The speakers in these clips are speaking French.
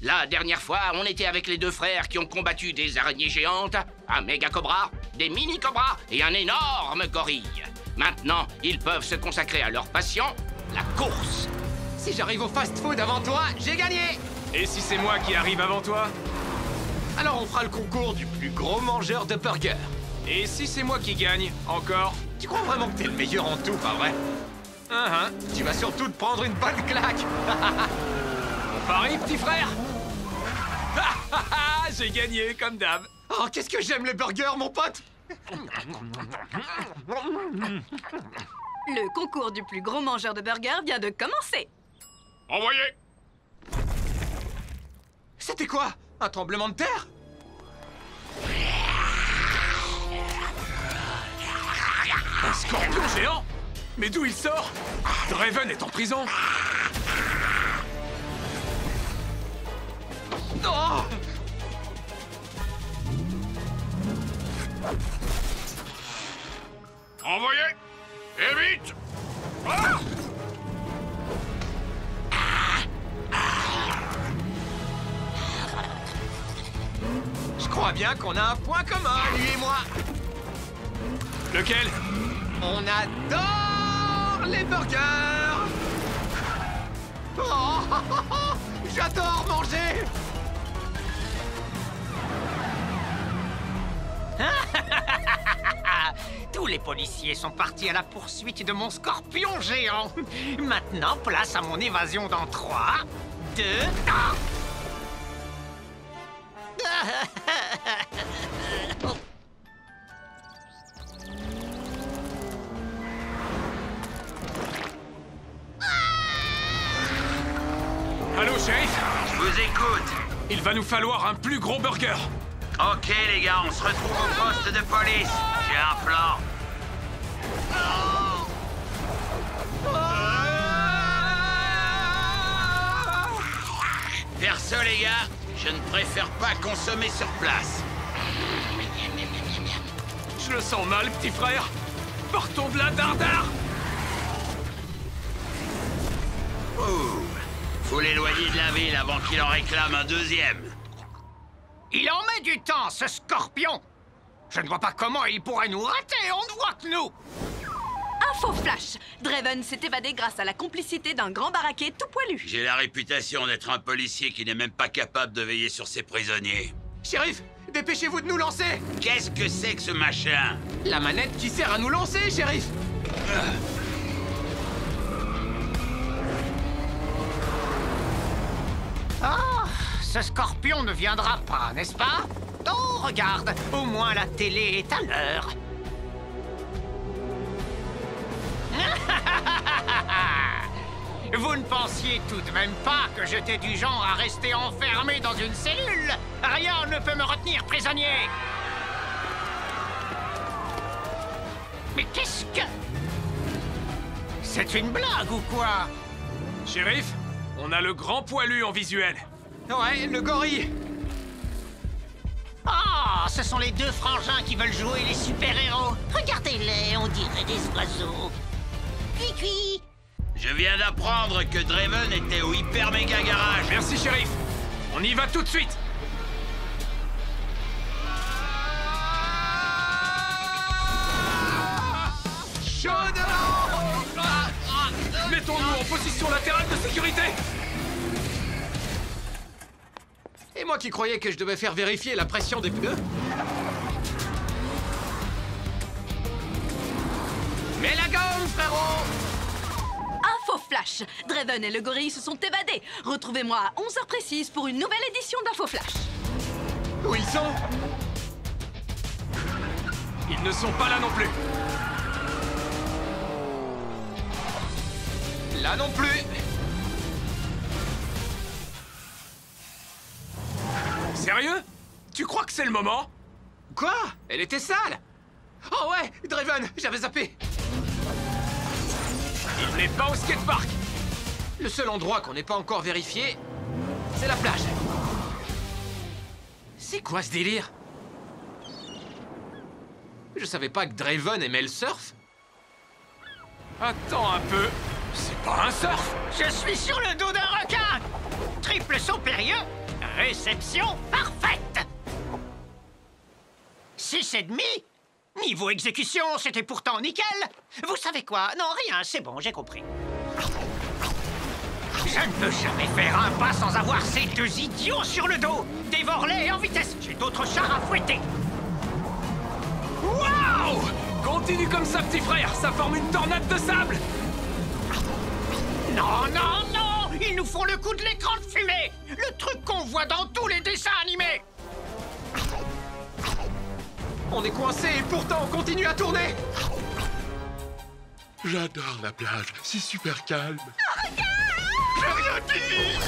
La dernière fois, on était avec les deux frères qui ont combattu des araignées géantes, un méga cobra, des mini cobras et un énorme gorille. Maintenant, ils peuvent se consacrer à leur passion, la course. Si j'arrive au fast-food avant toi, j'ai gagné. Et si c'est moi qui arrive avant toi? Alors on fera le concours du plus gros mangeur de burgers. Et si c'est moi qui gagne Encore? Tu crois vraiment que t'es le meilleur en tout, pas vrai? Hein, hein. Tu vas surtout te prendre une bonne claque. On parie, petit frère? J'ai gagné, comme d'hab. Oh, qu'est-ce que j'aime les burgers, mon pote? Le concours du plus gros mangeur de burgers vient de commencer. Envoyez. C'était quoi? Un tremblement de terre? Un scorpion géant. Mais d'où il sort? Draven est en prison Envoyez Et vite Ah Je crois bien qu'on a un point commun, lui et moi. Lequel? On adore les burgers. Oh, J'adore manger Tous les policiers sont partis à la poursuite de mon scorpion géant. Maintenant, place à mon évasion dans 3, 2, 1. Allô, shérif Je vous écoute. Il va nous falloir un plus gros burger Ok les gars, on se retrouve au poste de police. J'ai un plan. Perso les gars, je ne préfère pas consommer sur place. Je le sens mal, petit frère Partons de la dardard Ouh. Faut l'éloigner de la ville avant qu'il en réclame un deuxième. Il en met du temps, ce scorpion. Je ne vois pas comment il pourrait nous rater. On ne voit que nous. Info flash Draven s'est évadé grâce à la complicité d'un grand baraquet tout poilu. J'ai la réputation d'être un policier qui n'est même pas capable de veiller sur ses prisonniers. Shérif, dépêchez-vous de nous lancer Qu'est-ce que c'est que ce machin? La manette qui sert à nous lancer, shérif Ah, ce scorpion ne viendra pas, n'est-ce pas? Oh, regarde, au moins la télé est à l'heure. Vous ne pensiez tout de même pas que j'étais du genre à rester enfermé dans une cellule Rien ne peut me retenir prisonnier Mais qu'est-ce que... C'est une blague ou quoi? Shérif, on a le grand poilu en visuel. Ouais, le gorille Ah, ce sont les deux frangins qui veulent jouer les super-héros. Regardez-les, on dirait des oiseaux. Cui cui. Je viens d'apprendre que Draven était au hyper méga garage. Merci, shérif. On y va tout de suite. Mettons-nous en position latérale de sécurité. Et moi qui croyais que je devais faire vérifier la pression des pneus Mets la gomme, frérot Info flash Draven et le gorille se sont évadés. Retrouvez-moi à 11h précises pour une nouvelle édition d'Info flash. Où ils sont? Ils ne sont pas là non plus. Là non plus Sérieux? Tu crois que c'est le moment? Quoi? Elle était sale! Oh ouais, Draven, j'avais zappé! Il n'est pas au skatepark. Le seul endroit qu'on n'ait pas encore vérifié, c'est la plage. C'est quoi ce délire? Je savais pas que Draven aimait le surf. Attends un peu. C'est pas un surf. Je suis sur le dos d'un requin! Triple saut périlleux Réception parfaite. 6 et demi. Niveau exécution, c'était pourtant nickel. Vous savez quoi? Non, rien, c'est bon, j'ai compris. Je ne peux jamais faire un pas sans avoir ces deux idiots sur le dos. Dévore-les en vitesse. J'ai d'autres chars à fouetter. Waouh! Continue comme ça, petit frère. Ça forme une tornade de sable. Non, non, non Ils nous font le coup de l'écran de fumée. Le truc qu'on voit dans tous les dessins animés. On est coincé et pourtant on continue à tourner. J'adore la plage, c'est super calme. J'ai rien dit.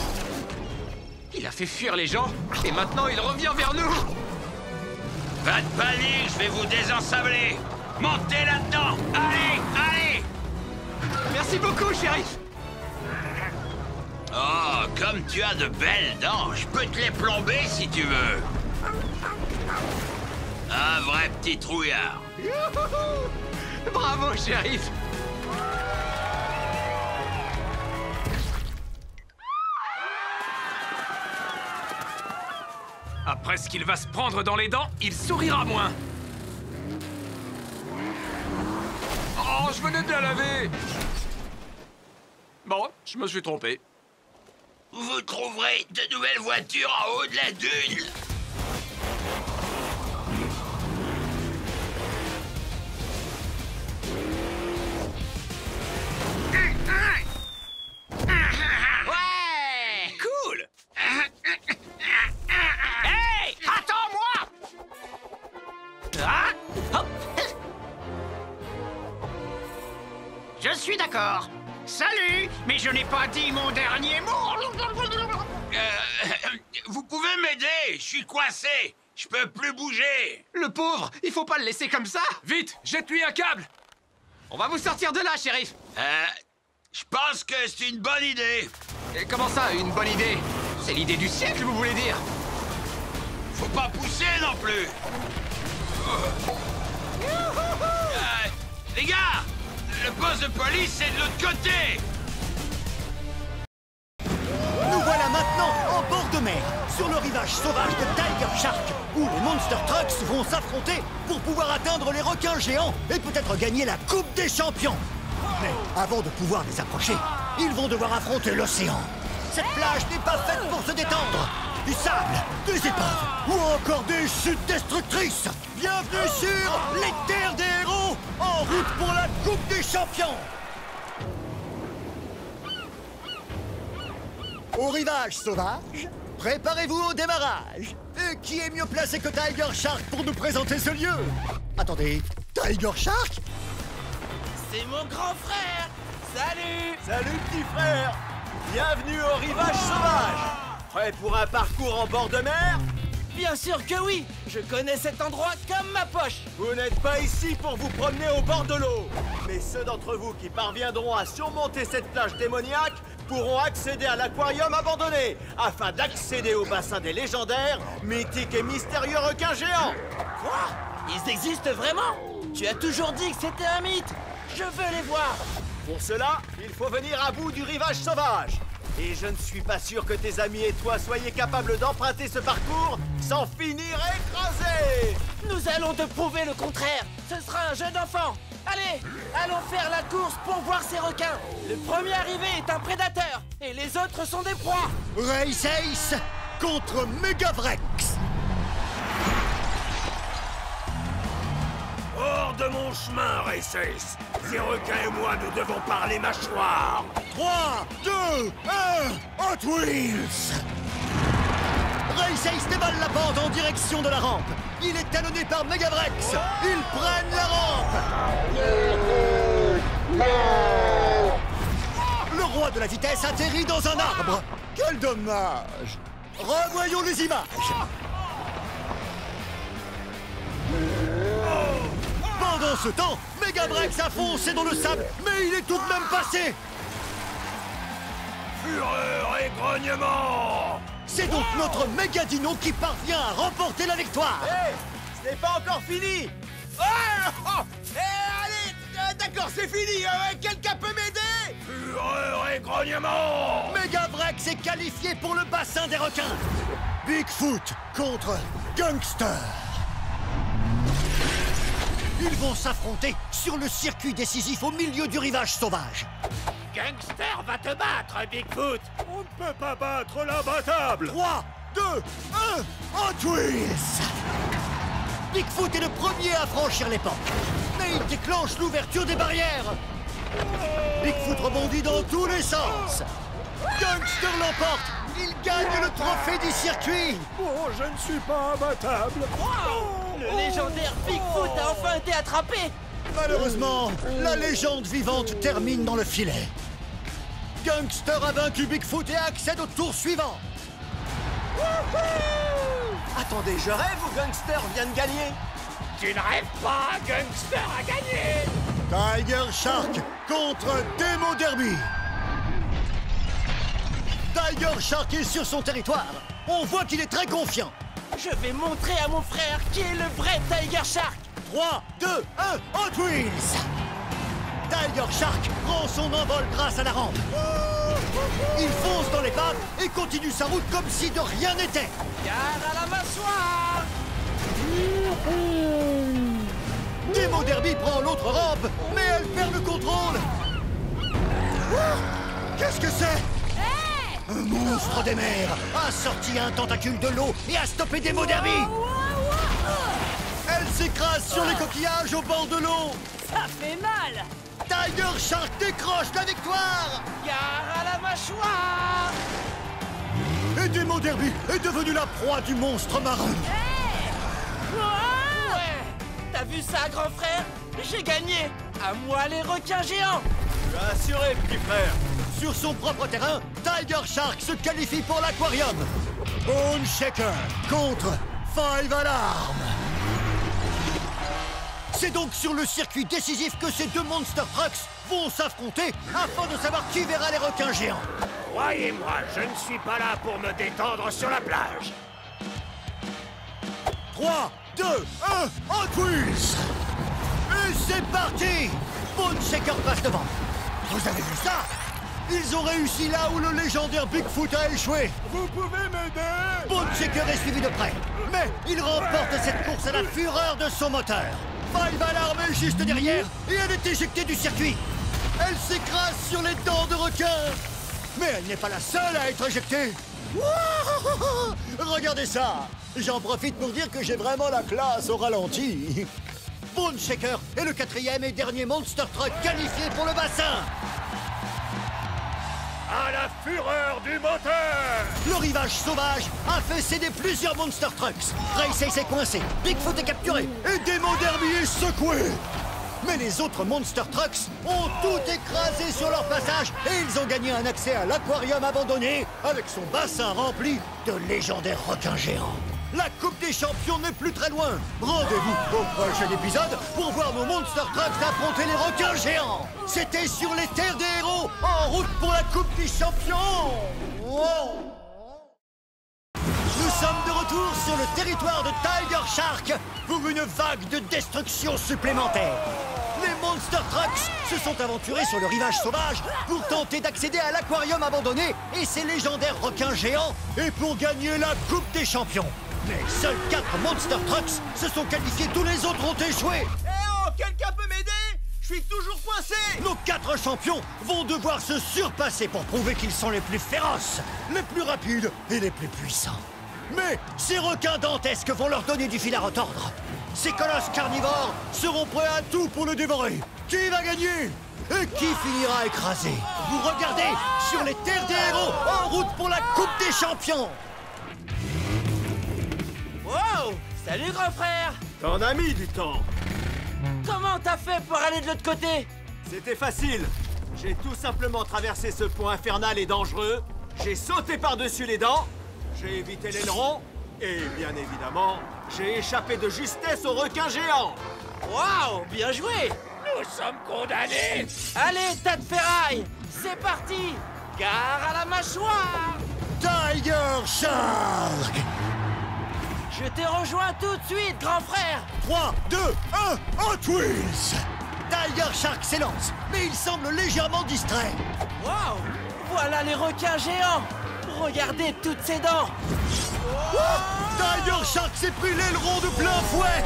Il a fait fuir les gens et maintenant il revient vers nous. Pas de panique, je vais vous désensabler. Montez là-dedans. Allez, allez. Merci beaucoup, shérif Oh, comme tu as de belles dents, je peux te les plomber si tu veux. Un vrai petit trouillard. Youhou Bravo, shérif Après ce qu'il va se prendre dans les dents, il sourira moins Oh, je venais de la laver Bon, je me suis trompé. Vous trouverez de nouvelles voitures en haut de la dune. Ouais Cool Hey Attends-moi Ah Je suis d'accord. Salut Mais je n'ai pas dit mon dernier mot Euh, vous pouvez m'aider Je suis coincé. Je peux plus bouger. Le pauvre Il faut pas le laisser comme ça Vite, jette-lui un câble On va vous sortir de là, shérif Euh, je pense que c'est une bonne idée. Et Comment ça, une bonne idée? C'est l'idée du siècle, vous voulez dire? Faut pas pousser non plus. Euh, les gars, le poste de police c'est de l'autre côté. Nous voilà maintenant en bord de mer, sur le rivage sauvage de Tiger Shark, où les Monster Trucks vont s'affronter pour pouvoir atteindre les requins géants et peut-être gagner la Coupe des Champions. Mais avant de pouvoir les approcher, ils vont devoir affronter l'océan. Cette plage n'est pas faite pour se détendre. Du sable, des épaves ou encore des chutes destructrices. Bienvenue sur les terres des héros, en route pour la Coupe des Champions. Au rivage sauvage, préparez-vous au démarrage. Et qui est mieux placé que Tiger Shark pour nous présenter ce lieu? Attendez, Tiger Shark? C'est mon grand frère. Salut. Salut petit frère. Bienvenue au rivage sauvage. Prêt pour un parcours en bord de mer? Bien sûr que oui. Je connais cet endroit comme ma poche. Vous n'êtes pas ici pour vous promener au bord de l'eau. Mais ceux d'entre vous qui parviendront à surmonter cette plage démoniaque pourront accéder à l'aquarium abandonné afin d'accéder au bassin des légendaires, mythiques et mystérieux requins géants. Quoi? Ils existent vraiment? Tu as toujours dit que c'était un mythe. Je veux les voir Pour cela, il faut venir à bout du rivage sauvage. Et je ne suis pas sûr que tes amis et toi soyez capables d'emprunter ce parcours sans finir écrasés Nous allons te prouver le contraire. Ce sera un jeu d'enfant. Allez, allons faire la course pour voir ces requins. Le premier arrivé est un prédateur Et les autres sont des proies. Race Ace contre Megavrex Hors de mon chemin, Races Ces requins et moi, nous devons parler mâchoire 3, 2, 1, Hot Wheels Ace déballe la pente en direction de la rampe. Il est talonné par Megavrex. Ils prennent la rampe. Le roi de la vitesse atterrit dans un arbre. Quel dommage Revoyons les images. Pendant ce temps, Megabrex a foncé dans le sable, mais il est tout de même passé. Fureur et grognement. C'est donc notre Megadino qui parvient à remporter la victoire. Hé Ce n'est pas encore fini. Ah oh Eh allez euh, D'accord, c'est fini euh, Quelqu'un peut m'aider? Fureur et grognement. Megavrex est qualifié pour le bassin des requins. Bigfoot contre Gangster. Ils vont s'affronter sur le circuit décisif au milieu du rivage sauvage. Gangster va te battre, Bigfoot On ne peut pas battre l'imbattable 3, 2, 1, Hot Wheels Bigfoot est le premier à franchir les portes. Mais il déclenche l'ouverture des barrières. Bigfoot rebondit dans tous les sens. Gangster l'emporte. Il gagne le trophée du circuit. Oh, je ne suis pas imbattable Le légendaire Bigfoot a enfin été attrapé Malheureusement, la légende vivante termine dans le filet. Gangster a vaincu Bigfoot et accède au tour suivant. Attendez, je rêve ou Gangster vient de gagner? Tu ne rêves pas, Gangster a gagné Tiger Shark contre Demo Derby. Tiger Shark est sur son territoire. On voit qu'il est très confiant. Je vais montrer à mon frère qui est le vrai Tiger Shark 3, 2, 1, Hot Wheels Tiger Shark prend son envol grâce à la rampe. Il fonce dans les pattes et continue sa route comme si de rien n'était. Gare à la mâchoire Demo Derby prend l'autre rampe, mais elle perd le contrôle. Qu'est-ce que c'est? Un monstre des mers a sorti un tentacule de l'eau et a stoppé Demo Derby. Elle s'écrase sur les coquillages au bord de l'eau. Ça fait mal. Tiger Shark décroche la victoire. Gare à la mâchoire. Et Demo Derby est devenu la proie du monstre marin. Ouais. T'as vu ça, grand frère? J'ai gagné. À moi les requins géants. Assuré, petit frère Sur son propre terrain, Tiger Shark se qualifie pour l'aquarium. Bone Shaker contre Five Alarm. C'est donc sur le circuit décisif que ces deux Monster Trucks vont s'affronter afin de savoir qui verra les requins géants. Croyez-moi, je ne suis pas là pour me détendre sur la plage 3, 2, 1, Hot Wheels Et c'est parti Bone Shaker passe devant. Vous avez vu ça? Ils ont réussi là où le légendaire Bigfoot a échoué. Vous pouvez m'aider Bone Shaker est suivi de près. Mais il remporte cette course à la fureur de son moteur. Five Alarm est juste derrière et elle est éjectée du circuit. Elle s'écrase sur les dents de requin. Mais elle n'est pas la seule à être éjectée. Regardez ça J'en profite pour dire que j'ai vraiment la classe au ralenti. Bone Shaker est le quatrième et dernier Monster Truck qualifié pour le bassin. À la fureur du moteur Le rivage sauvage a fait céder plusieurs Monster Trucks. Race Ace est coincé, Bigfoot est capturé et Demo Derby est secoué. Mais les autres Monster Trucks ont tout écrasé sur leur passage et ils ont gagné un accès à l'aquarium abandonné avec son bassin rempli de légendaires requins géants. La Coupe des Champions n'est plus très loin. Rendez-vous au prochain épisode pour voir nos Monster Trucks affronter les requins géants. C'était sur les terres des héros, en route pour la Coupe des Champions. Nous sommes de retour sur le territoire de Tiger Shark pour une vague de destruction supplémentaire. Les Monster Trucks se sont aventurés sur le rivage sauvage pour tenter d'accéder à l'aquarium abandonné et ses légendaires requins géants et pour gagner la Coupe des Champions. Mais seuls quatre Monster Trucks se sont qualifiés, tous les autres ont échoué. Eh oh Quelqu'un peut m'aider? Je suis toujours coincé Nos quatre champions vont devoir se surpasser pour prouver qu'ils sont les plus féroces, les plus rapides et les plus puissants. Mais ces requins dantesques vont leur donner du fil à retordre. Ces colosses carnivores seront prêts à tout pour le dévorer. Qui va gagner? Et qui finira écrasé? Vous regardez sur les terres des héros en route pour la Coupe des Champions Wow Salut, grand frère T'en as mis du temps Comment t'as fait pour aller de l'autre côté? C'était facile. J'ai tout simplement traversé ce pont infernal et dangereux. J'ai sauté par-dessus les dents. J'ai évité l'aileron. Et bien évidemment, j'ai échappé de justesse au requin géant. Waouh Bien joué Nous sommes condamnés Allez, tas de ferraille C'est parti Gare à la mâchoire Tiger Shark Je te rejoins tout de suite, grand frère. 3, 2, 1, Hot Wheels Tiger Shark s'élance, mais il semble légèrement distrait. Waouh. Voilà les requins géants. Regardez toutes ces dents. Tiger Shark s'est pris l'aileron de plein fouet.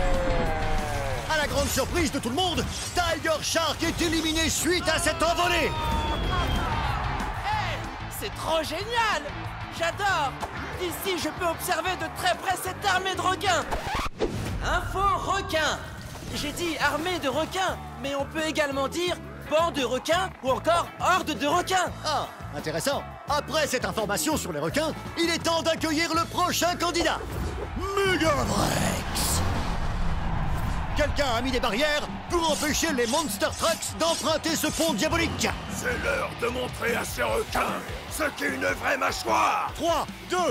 À la grande surprise de tout le monde, Tiger Shark est éliminé suite à cette envolée. C'est trop génial. J'adore D'ici, je peux observer de très près cette armée de requins. Info requin. J'ai dit armée de requins, mais on peut également dire banc de requins ou encore horde de requins. Ah, intéressant. Après cette information sur les requins, il est temps d'accueillir le prochain candidat. Megavrex Quelqu'un a mis des barrières pour empêcher les Monster Trucks d'emprunter ce pont diabolique C'est l'heure de montrer à ces requins ce qu'est une vraie mâchoire 3, 2, 1,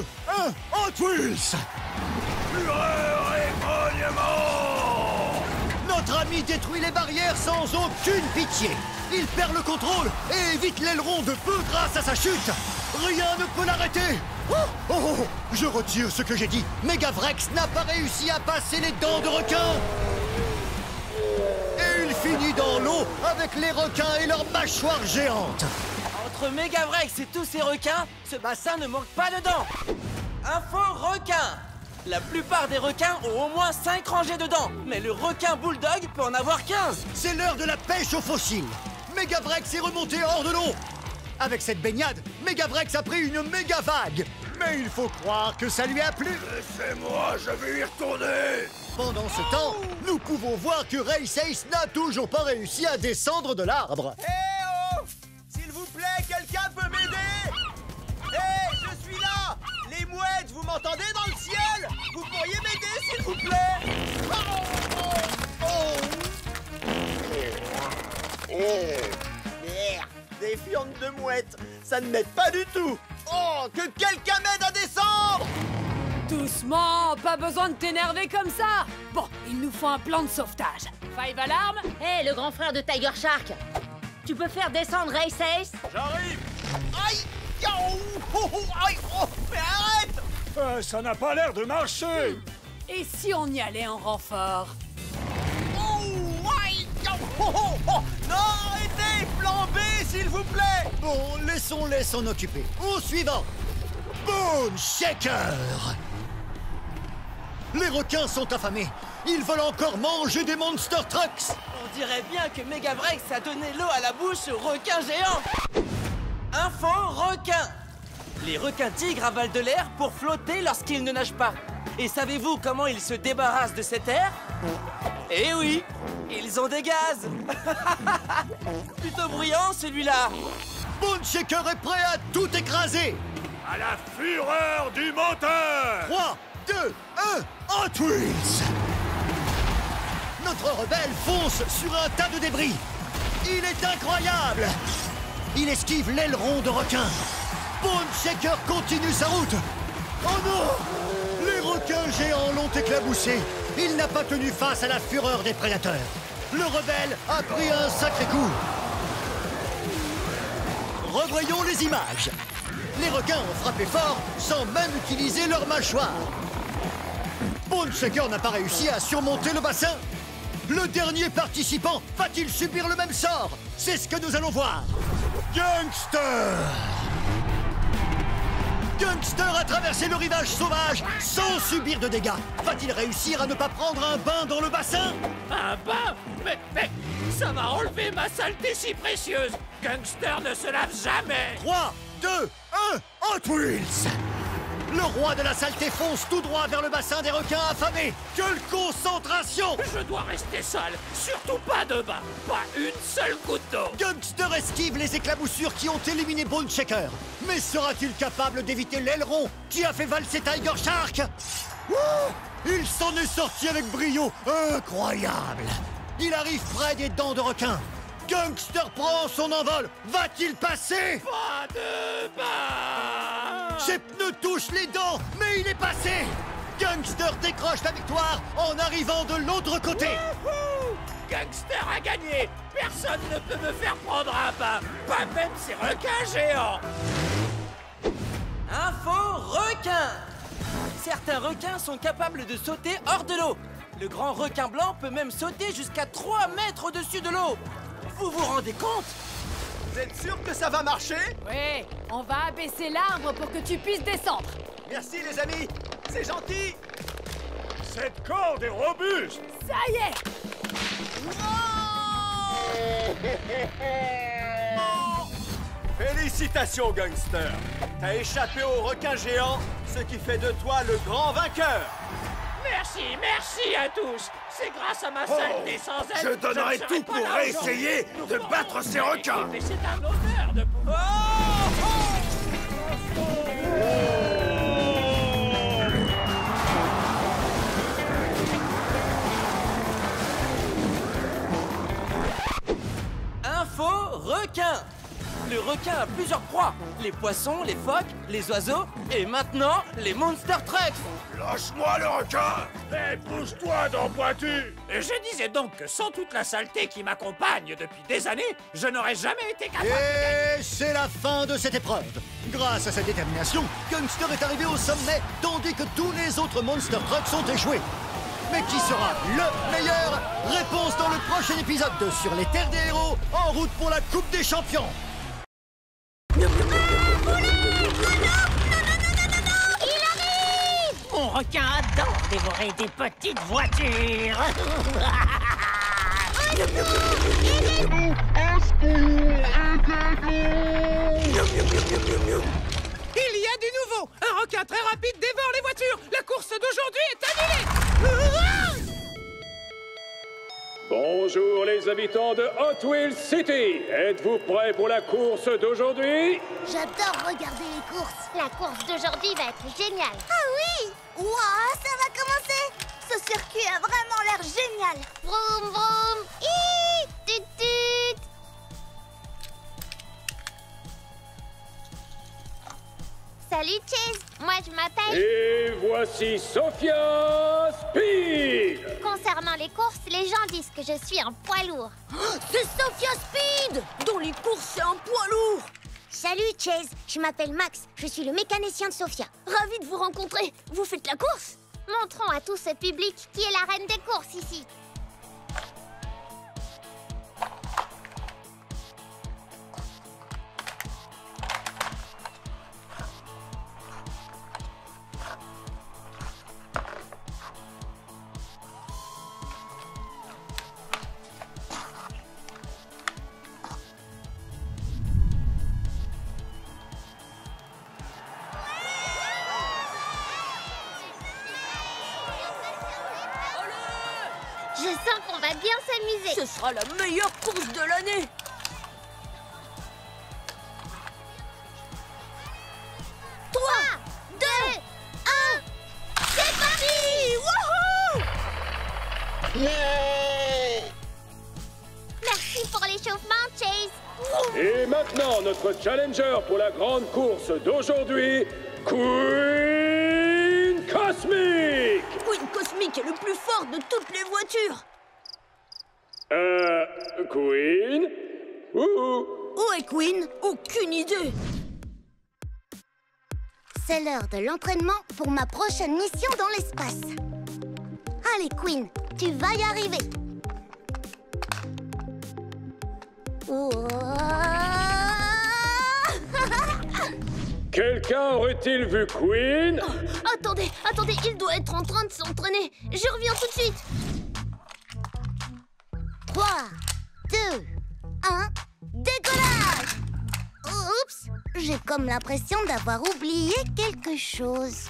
Hot Wheels Fureur et grognement Notre ami détruit les barrières sans aucune pitié. Il perd le contrôle et évite l'aileron de peu grâce à sa chute. Rien ne peut l'arrêter. Oh, oh, oh, je retire ce que j'ai dit. Megavrex n'a pas réussi à passer les dents de requin. Et il finit dans l'eau avec les requins et leurs mâchoires géantes. Entre Megavrex et tous ces requins, ce bassin ne manque pas de dents Info requin La plupart des requins ont au moins 5 rangées de dents, mais le requin bulldog peut en avoir 15 C'est l'heure de la pêche aux fossiles. Megavrex est remonté hors de l'eau. Avec cette baignade, Megavrex a pris une méga vague. Mais il faut croire que ça lui a plu. Laissez-moi, je vais y retourner Pendant ce temps, nous pouvons voir que Race Ace n'a toujours pas réussi à descendre de l'arbre. Eh oh S'il vous plaît, quelqu'un peut m'aider. Eh, je suis là. Les mouettes, vous m'entendez dans le ciel? Vous pourriez m'aider, s'il vous plaît? Oh, oh. Merde Des fientes de mouettes, ça ne m'aide pas du tout. Oh, que quelqu'un m'aide à descendre Doucement, pas besoin de t'énerver comme ça. Bon, il nous faut un plan de sauvetage. Five Alarm. Hé, le grand frère de Tiger Shark. Tu peux faire descendre Race Ace J'arrive. Aïe Oh, oh, oh, aïe, oh, Mais arrête. Euh, Ça n'a pas l'air de marcher. Et si on y allait en renfort? Oh, aïe oh, oh, oh, oh. Non, arrêtez Plan B, s'il vous plaît. Bon, laissons-les s'en occuper. Au suivant. Bone Shaker Les requins sont affamés. Ils veulent encore manger des Monster Trucks. On dirait bien que Megavrex a donné l'eau à la bouche aux requins géants Info requin Les requins tigres avalent de l'air pour flotter lorsqu'ils ne nagent pas. Et savez-vous comment ils se débarrassent de cet air? Eh oui Ils ont des gaz Plutôt bruyant celui-là Bone Shaker est prêt à tout écraser. À la fureur du moteur 3, 2, 1, Hot Wheels Notre rebelle fonce sur un tas de débris. Il est incroyable Il esquive l'aileron de requin. Bone Shaker continue sa route. Oh non Les requins géants l'ont éclaboussé. Il n'a pas tenu face à la fureur des prédateurs. Le rebelle a pris un sacré coup. Revoyons les images. Les requins ont frappé fort sans même utiliser leur mâchoire. Bone Shaker n'a pas réussi à surmonter le bassin. Le dernier participant va-t-il subir le même sort? C'est ce que nous allons voir. Gangster. Gangster a traversé le rivage sauvage sans subir de dégâts. Va-t-il réussir à ne pas prendre un bain dans le bassin? Un bain? Mais, mais ça m'a enlevé ma saleté si précieuse. Gangster ne se lave jamais. 3, 2, 1, Hot Wheels Le roi de la saleté fonce tout droit vers le bassin des requins affamés. Quelle concentration! Je dois rester seul, surtout pas de bain, pas une seule goutte d'eau. Gangster esquive les éclaboussures qui ont éliminé Bone Shaker. Mais sera-t-il capable d'éviter l'aileron qui a fait valser Tiger Shark? Ouh! Il s'en est sorti avec brio. Incroyable! Il arrive près des dents de requin. Gangster prend son envol. Va-t-il passer? Pas de bain Ses pneus touchent les dents, mais il est passé. Gangster décroche la victoire en arrivant de l'autre côté. Wouhou Gangster a gagné. Personne ne peut me faire prendre un bain, pas même ces requins géants. Info requin. Certains requins sont capables de sauter hors de l'eau. Le grand requin blanc peut même sauter jusqu'à 3 mètres au-dessus de l'eau. Vous vous rendez compte? Vous êtes sûr que ça va marcher? Oui, on va abaisser l'arbre pour que tu puisses descendre. Merci les amis, c'est gentil. Cette corde est robuste. Ça y est. Félicitations, gangster. T'as échappé au requin géant, ce qui fait de toi le grand vainqueur. Merci, merci à tous C'est grâce à ma Oh, saleté sans elle je serais tout pour réessayer de battre ces requins. Et c'est un honneur de pouvoir... Info requin Le requin a plusieurs proies les poissons, les phoques, les oiseaux et maintenant les Monster Trucks Lâche-moi le requin Eh, bouge-toi, dent pointu Et je disais donc que sans toute la saleté qui m'accompagne depuis des années, je n'aurais jamais été capable... Et c'est la fin de cette épreuve. Grâce à sa détermination, Gangster est arrivé au sommet, tandis que tous les autres Monster Trucks ont échoué. Mais qui sera le meilleur? Réponse dans le prochain épisode de Sur les Terres des Héros, en route pour la Coupe des Champions. Mon requin adore dévorer des petites voitures. Il y a du nouveau. Un requin très rapide dévore les voitures. La course d'aujourd'hui est annulée Bonjour les habitants de Hot Wheels City. Êtes-vous prêts pour la course d'aujourd'hui? J'adore regarder les courses. La course d'aujourd'hui va être géniale. Ah oui Ouah, ça va commencer Ce circuit a vraiment l'air génial. Vroom vroom Salut Chase, moi je m'appelle... Et voici Sophia Speed. Concernant les courses, les gens disent que je suis un poids lourd. C'est Sophia Speed Dans les courses, c'est un poids lourd Salut Chase, je m'appelle Max, je suis le mécanicien de Sophia. Ravi de vous rencontrer Vous faites la course? Montrons à tout ce public qui est la reine des courses ici. Grande course d'aujourd'hui, Queen Cosmic. Queen Cosmic est le plus fort de toutes les voitures Euh, Queen? Ouh. Où est Queen? Aucune idée C'est l'heure de l'entraînement pour ma prochaine mission dans l'espace. Allez, Queen, tu vas y arriver. Quelqu'un aurait-il vu Queen Attendez, attendez, il doit être en train de s'entraîner. Je reviens tout de suite. 3, 2, 1, décollage. Oups, j'ai comme l'impression d'avoir oublié quelque chose.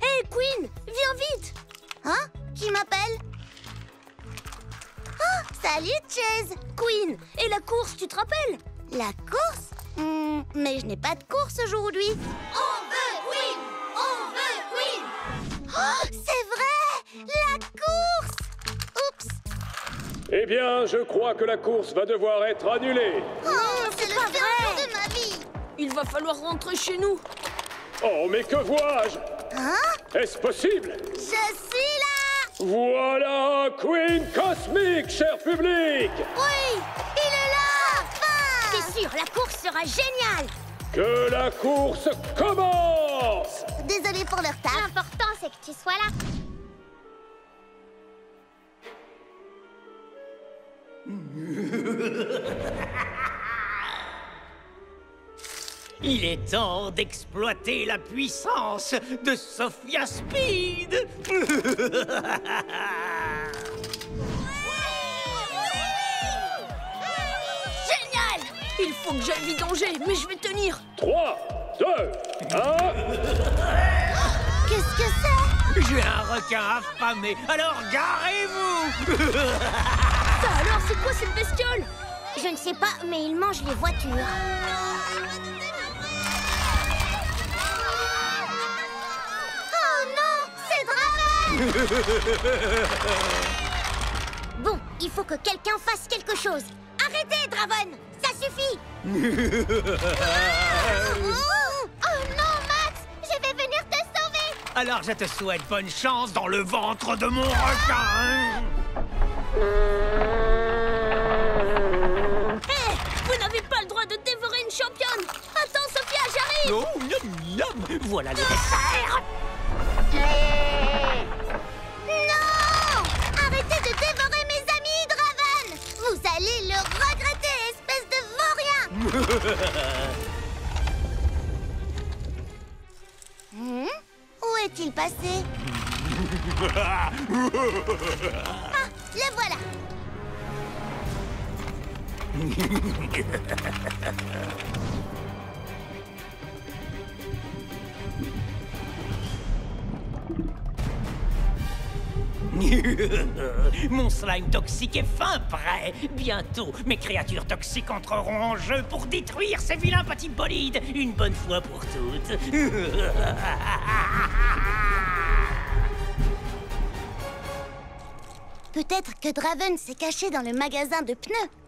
Hé, Queen, viens vite. Hein Qui m'appelle? Oh, salut Chase. Queen, et la course, tu te rappelles? La course? Hmm, Mais je n'ai pas de course aujourd'hui. On veut Queen On veut Queen Oh, c'est vrai La course. Oups. Eh bien, je crois que la course va devoir être annulée. Oh, c'est le vrai. jour de ma vie. Il va falloir rentrer chez nous. Oh, mais que vois-je? Hein? Est-ce possible? Je suis là. Voilà Queen Cosmic, cher public. Oui Il est là. Enfin. C'est sûr, la course sera génial Que la course commence Désolée pour leur retard. L'important, c'est que tu sois là. Il est temps d'exploiter la puissance de Sophia Speed Il faut que j'aille vidanger, mais je vais tenir. 3, 2, 1... Qu'est-ce que c'est? J'ai un requin affamé, alors garez-vous. Ça alors, c'est quoi cette bestiole? Je ne sais pas, mais il mange les voitures. Oh non C'est Draven! Bon, il faut que quelqu'un fasse quelque chose. Arrêtez, Draven Ça suffit. Oh, oh non, Max Je vais venir te sauver. Alors je te souhaite bonne chance dans le ventre de mon requin. Hé Vous n'avez pas le droit de dévorer une championne. Attends, Sophia, j'arrive. Oh, miam, miam. Voilà le dessert. Non. Arrêtez de dévorer mes amis, Draven. Vous allez le Hmm Où est-il passé Ah, le voilà Mon slime toxique est fin prêt. Bientôt, mes créatures toxiques entreront en jeu pour détruire ces vilains petits Une bonne fois pour toutes. Peut-être que Draven s'est caché dans le magasin de pneus.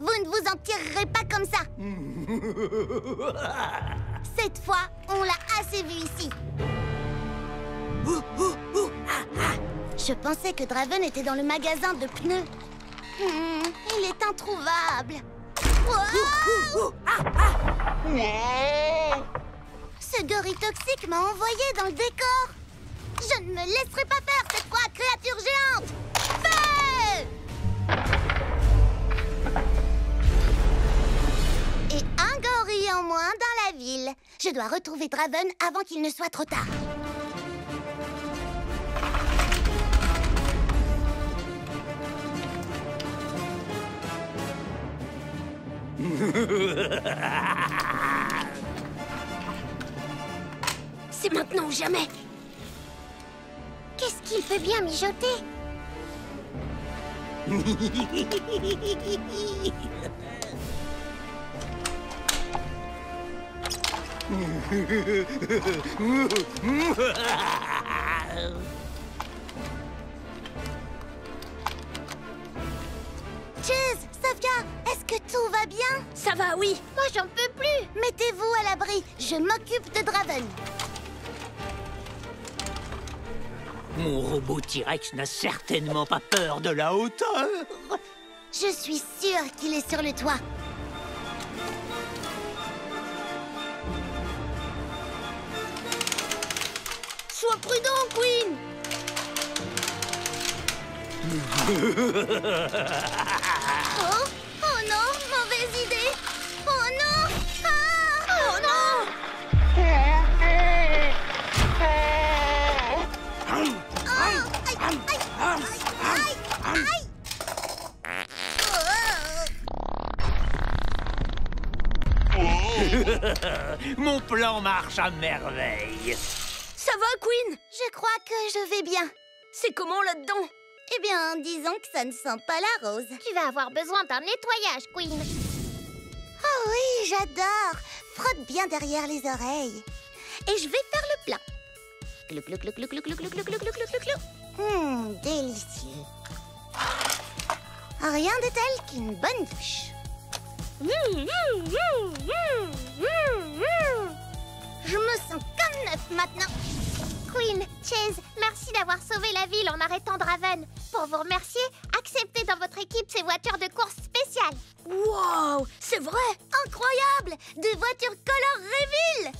Vous ne vous en tirerez pas comme ça. Cette fois, on l'a assez vu ici. Je pensais que Draven était dans le magasin de pneus. Hmm, il est introuvable. Wow Ce gorille toxique m'a envoyé dans le décor. Dois retrouver Draven avant qu'il ne soit trop tard. C'est maintenant ou jamais Qu'est-ce qu'il fait bien mijoter? Cheese, Sofia, est-ce que tout va bien? Ça va, oui. Moi, j'en peux plus. Mettez-vous à l'abri, je m'occupe de Draven. Mon robot T-Rex n'a certainement pas peur de la hauteur. Je suis sûre qu'il est sur le toit. Oh Oh non Mauvaise idée. Oh non. Ah Oh non. Oh Aïe Aïe Aïe Aïe Aïe Mon plan marche à merveille. Ça va, Queen? Je crois que je vais bien. C'est comment là-dedans? Eh bien, disons que ça ne sent pas la rose. Tu vas avoir besoin d'un nettoyage, Queen. Oh oui, j'adore. Frotte bien derrière les oreilles. Et je vais faire le plein. Clou, clou, clou, clou, clou, clou, clou, clou. Hum, délicieux. Rien de tel qu'une bonne douche. Je me sens comme neuf maintenant. Queen, Chase, merci d'avoir sauvé la ville en arrêtant Draven. Pour vous remercier, acceptez dans votre équipe ces voitures de course spéciales. Wow, c'est vrai Incroyable Des voitures color reveal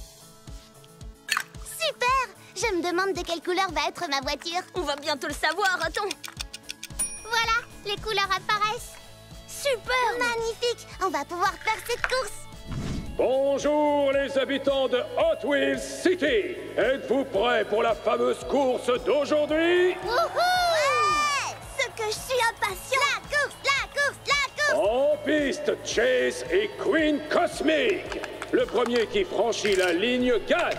Super Je me demande de quelle couleur va être ma voiture. On va bientôt le savoir, attends. Voilà, les couleurs apparaissent. Super Magnifique On va pouvoir faire cette course. Bonjour les habitants de Hot Wheels City. Êtes-vous prêts pour la fameuse course d'aujourd'hui? Ouais. Ce que je suis impatient. La course, la course, la course. En piste, Chase et Queen Cosmic. Le premier qui franchit la ligne gagne.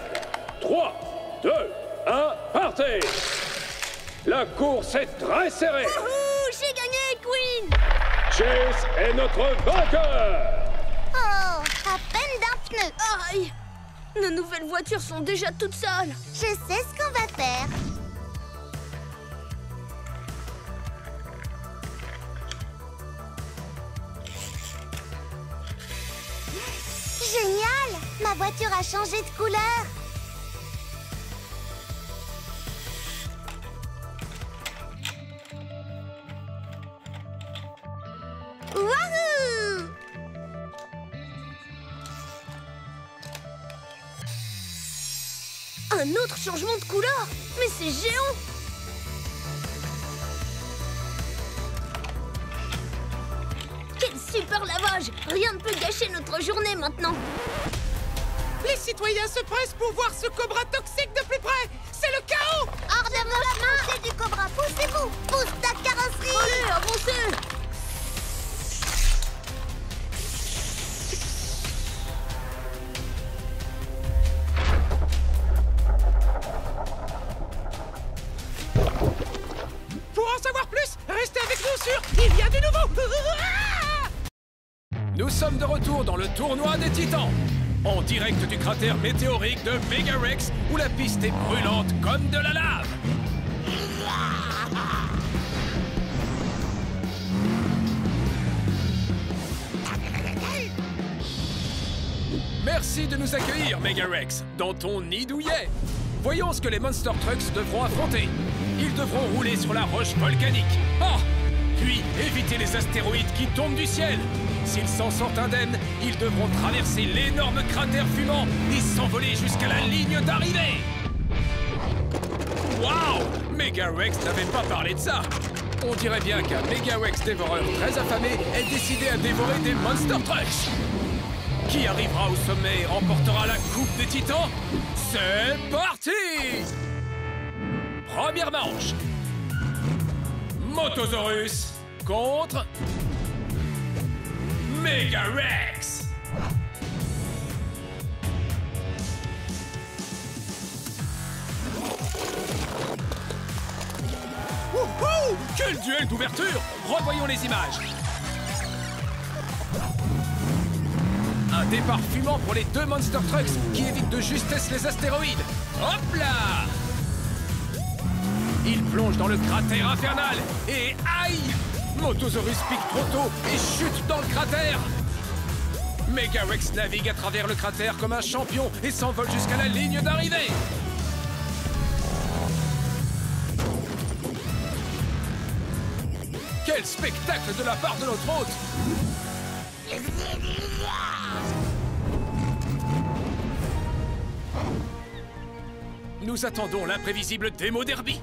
3, 2, 1, partez. La course est très serrée. Wouhou J'ai gagné, Queen. Chase est notre vainqueur Oh À peine d'un pneu. Aïe Nos nouvelles voitures sont déjà toutes sales Je sais ce qu'on va faire. Génial Ma voiture a changé de couleur se pressent pour voir ce cobra toxique direct du cratère météorique de Megarex où la piste est brûlante comme de la lave Merci de nous accueillir, Megarex, dans ton nid douillet Voyons ce que les Monster Trucks devront affronter. Ils devront rouler sur la roche volcanique. Oh Puis éviter les astéroïdes qui tombent du ciel. S'ils s'en sortent indemnes, ils devront traverser l'énorme cratère fumant et s'envoler jusqu'à la ligne d'arrivée. Waouh Megarex n'avait pas parlé de ça. On dirait bien qu'un Megarex dévoreur très affamé est décidé à dévorer des Monster Trucks. Qui arrivera au sommet et remportera la Coupe des Titans? C'est parti Première manche. Motosaurus contre Megarex. Wouhou Quel duel d'ouverture Revoyons les images. Un départ fumant pour les deux Monster Trucks qui évitent de justesse les astéroïdes. Hop là Il plonge dans le cratère infernal et aïe Motosaurus pique trop tôt et chute dans le cratère. Megarex navigue à travers le cratère comme un champion et s'envole jusqu'à la ligne d'arrivée. Quel spectacle de la part de notre hôte. Nous attendons l'imprévisible Démo Derby.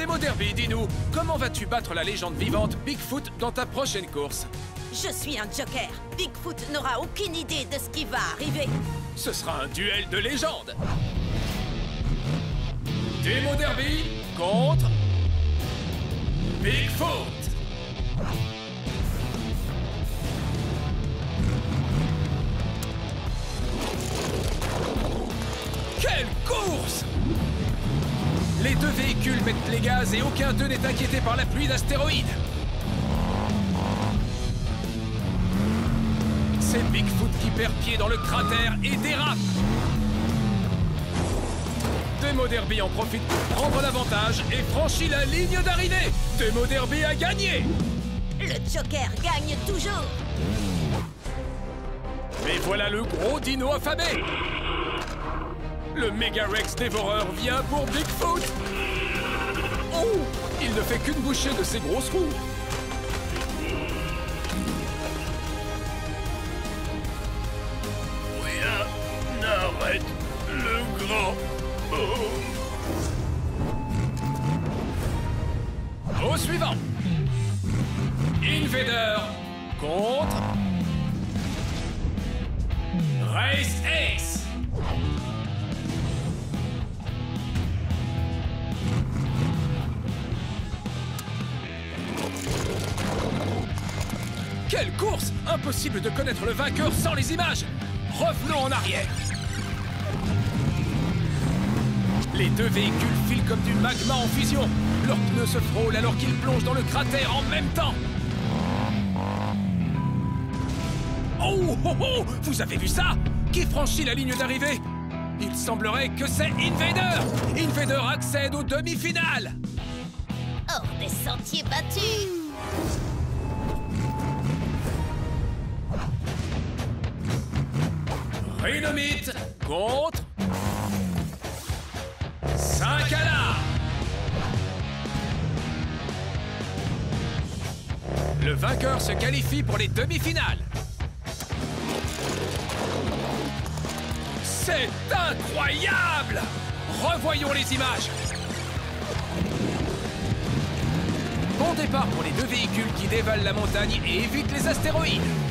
Démo Derby, dis-nous, comment vas-tu battre la légende vivante Bigfoot dans ta prochaine course Je suis un joker. Bigfoot n'aura aucune idée de ce qui va arriver. Ce sera un duel de légende. Démo Derby contre Bigfoot. Quelle course Les deux véhicules mettent les gaz et aucun d'eux n'est inquiété par la pluie d'astéroïdes. C'est Bigfoot qui perd pied dans le cratère et dérape. Demo Derby en profite pour prendre l'avantage et franchit la ligne d'arrivée. Demo Derby a gagné. Le Joker gagne toujours Mais voilà le gros dino affamé Le Mega Rex dévoreur vient pour Bigfoot. Oh Il ne fait qu'une bouchée de ses grosses roues images. Revenons en arrière. Les deux véhicules filent comme du magma en fusion. Leurs pneus se frôlent alors qu'ils plongent dans le cratère en même temps. Oh, oh, oh Vous avez vu ça? Qui franchit la ligne d'arrivée? Il semblerait que c'est Invader. Invader accède aux demi-finales. Hors des sentiers battus Rhinomite contre... 5 alarmes Le vainqueur se qualifie pour les demi-finales. C'est incroyable Revoyons les images. Bon départ pour les deux véhicules qui dévalent la montagne et évitent les astéroïdes.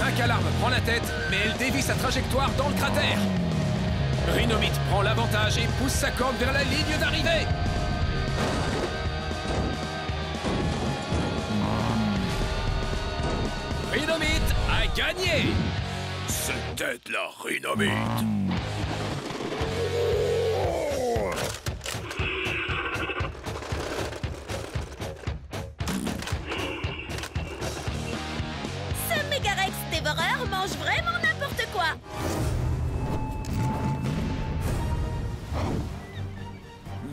5 alarmes prend la tête, mais elle dévie sa trajectoire dans le cratère. Rhinomite prend l'avantage et pousse sa corde vers la ligne d'arrivée. Rhinomite a gagné C'était la Rhinomite mange vraiment n'importe quoi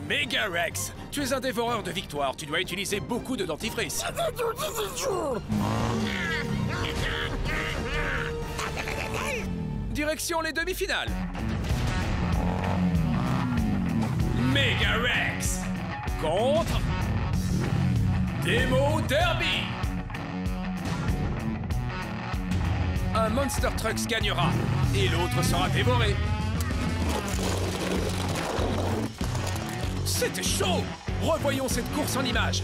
Megarex, tu es un dévoreur de victoire. Tu dois utiliser beaucoup de dentifrice. Direction les demi-finales. Megarex contre Demo Derby. Un Monster Trucks gagnera et l'autre sera dévoré. C'était chaud Revoyons cette course en images.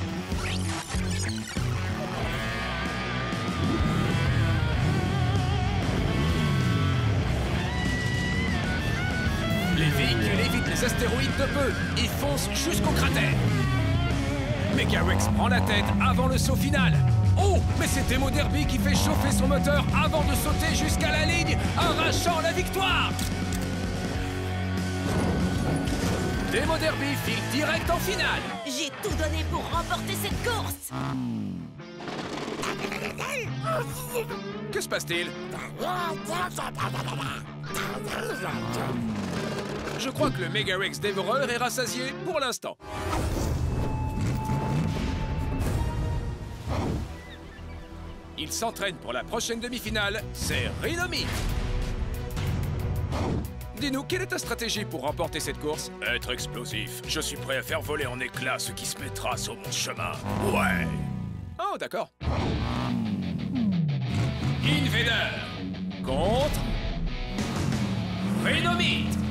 Les véhicules évitent les astéroïdes de peu et foncent jusqu'au cratère. Megarex prend la tête avant le saut final. Oh, mais c'est Demo Derby qui fait chauffer son moteur avant de sauter jusqu'à la ligne, arrachant la victoire Demo Derby file direct en finale. J'ai tout donné pour remporter cette course Que se passe-t-il? Je crois que le Megarex dévoreur est rassasié pour l'instant. Il s'entraîne pour la prochaine demi-finale, c'est Rhinomite. Dis-nous, quelle est ta stratégie pour remporter cette course? Être explosif. Je suis prêt à faire voler en éclats ce qui se mettra sur mon chemin. Ouais Oh, d'accord. Invader contre Rhinomite.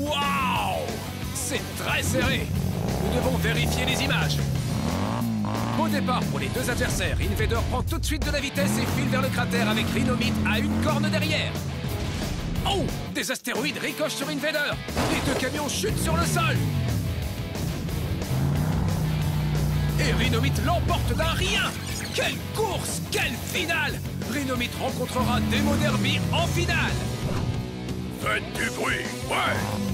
Waouh! C'est très serré. Nous devons vérifier les images. Au départ pour les deux adversaires, Invader prend tout de suite de la vitesse et file vers le cratère avec Rhinomite à une corne derrière. Oh! Des astéroïdes ricochent sur Invader. Les deux camions chutent sur le sol. Et Rhinomite l'emporte d'un rien. Quelle course Quelle finale! Rhinomite rencontrera Demo Derby en finale. Faites du bruit, ouais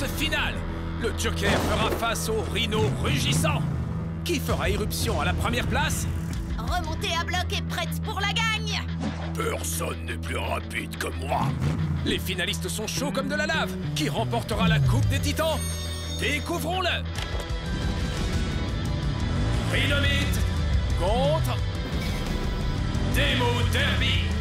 course finale Le Joker fera face au Rhino rugissant. Qui fera éruption à la première place? Remontée à bloc et prête pour la gagne. Personne n'est plus rapide que moi. Les finalistes sont chauds comme de la lave. Qui remportera la Coupe des Titans? Découvrons-le. Rhinomite contre Demo Derby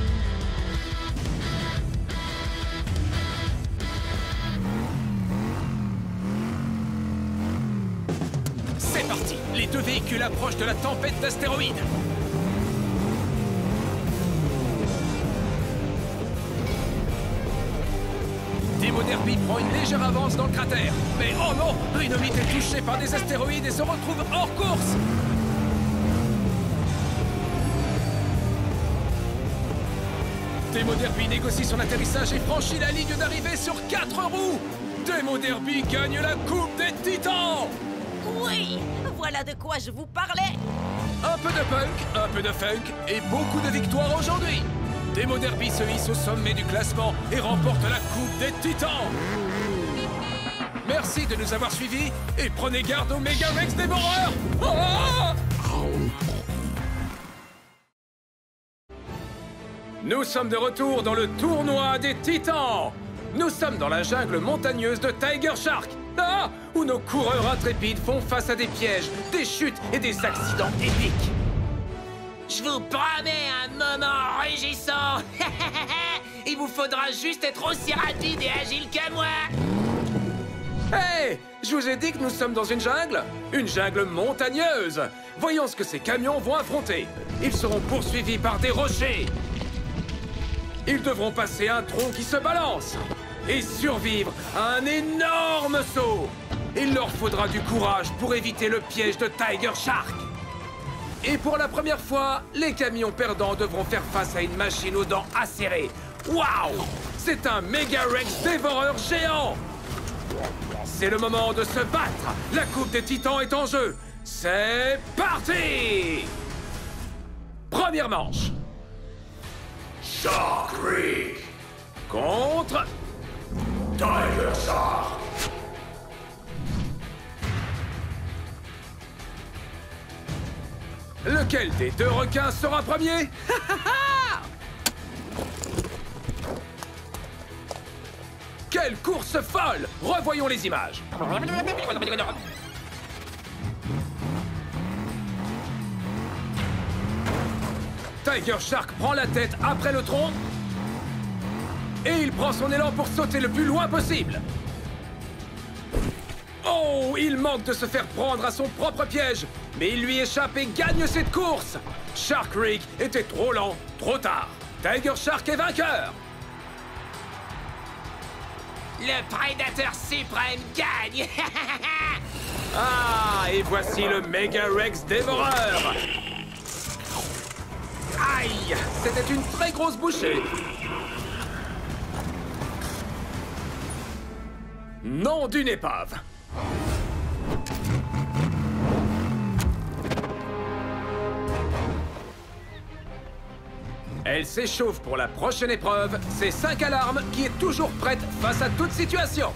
Les deux véhicules approchent de la tempête d'astéroïdes. Demo Derby prend une légère avance dans le cratère. Mais oh non Rhinomite est touché par des astéroïdes et se retrouve hors course. Demo Derby négocie son atterrissage et franchit la ligne d'arrivée sur quatre roues. Demo Derby gagne la Coupe des Titans. Oui Voilà de quoi je vous parlais. Un peu de punk, un peu de funk et beaucoup de victoires aujourd'hui. Demo Derby se hisse au sommet du classement et remporte la Coupe des Titans. Merci de nous avoir suivis et prenez garde aux Mega Rex dévoreurs Ah Nous sommes de retour dans le tournoi des Titans Nous sommes dans la jungle montagneuse de Tiger Shark. Ah Où nos coureurs intrépides font face à des pièges, des chutes et des accidents épiques. Je vous promets un moment rugissant. Il vous faudra juste être aussi rapide et agile que moi. Hé Je vous ai dit que nous sommes dans une jungle? Une jungle montagneuse. Voyons ce que ces camions vont affronter. Ils seront poursuivis par des rochers Ils devront passer un tronc qui se balance Et survivre à un énorme saut. Il leur faudra du courage pour éviter le piège de Tiger Shark. Et pour la première fois, les camions perdants devront faire face à une machine aux dents acérées. Waouh! C'est un méga Rex dévoreur géant. C'est le moment de se battre. La Coupe des Titans est en jeu. C'est parti! Première manche. Shark Creek Contre... Tiger Lequel des deux requins sera premier? Quelle course folle! Revoyons les images. Tiger Shark prend la tête après le tronc. Et il prend son élan pour sauter le plus loin possible. Oh, il manque de se faire prendre à son propre piège. Mais il lui échappe et gagne cette course. Shark Rig était trop lent, trop tard. Tiger Shark est vainqueur. Le prédateur suprême gagne Ah, et voici le Mega Rex dévoreur C'était une très grosse bouchée Nom d'une épave Elle s'échauffe pour la prochaine épreuve, c'est 5 alarmes qui est toujours prête face à toute situation.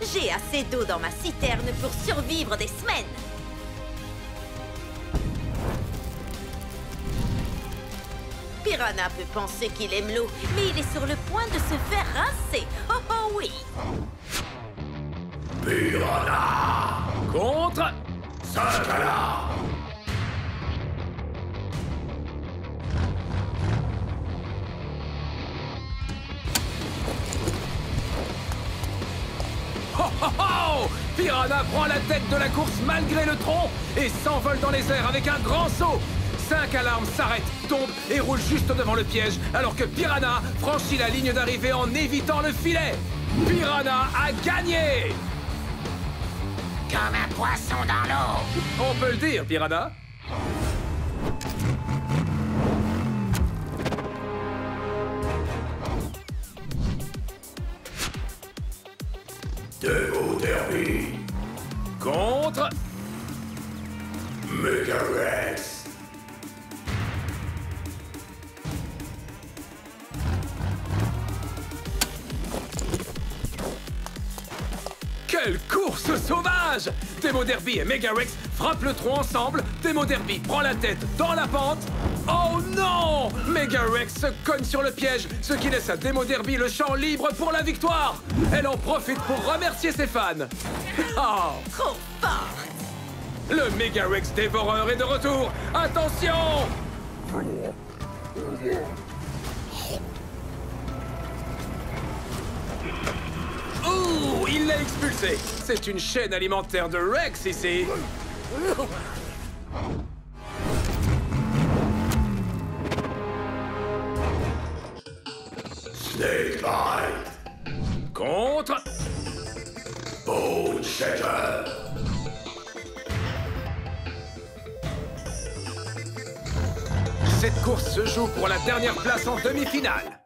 J'ai assez d'eau dans ma citerne pour survivre des semaines. Piranha peut penser qu'il aime l'eau, mais il est sur le point de se faire rincer. Oh oh oui Piranha Contre 5 alarmes Oh oh oh Piranha prend la tête de la course malgré le tronc et s'envole dans les airs avec un grand saut. Cinq alarmes s'arrêtent, tombent et roulent juste devant le piège, alors que Piranha franchit la ligne d'arrivée en évitant le filet. Piranha a gagné! Comme un poisson dans l'eau. On peut le dire, Piranha. Demo Derby. Contre Mega Quelle course sauvage! Demo Derby et Mega Rex frappent le tronc ensemble, Demo Derby prend la tête dans la pente. Oh non! Mega Rex se cogne sur le piège, ce qui laisse à Demo Derby le champ libre pour la victoire. Elle en profite pour remercier ses fans. Oh Trop fort. Le Mega Rex dévoreur est de retour. Attention Ouh Il l'a expulsé. C'est une chaîne alimentaire de Rex ici. Snakebite Contre. Bone Shaker Cette course se joue pour la dernière place en demi-finale.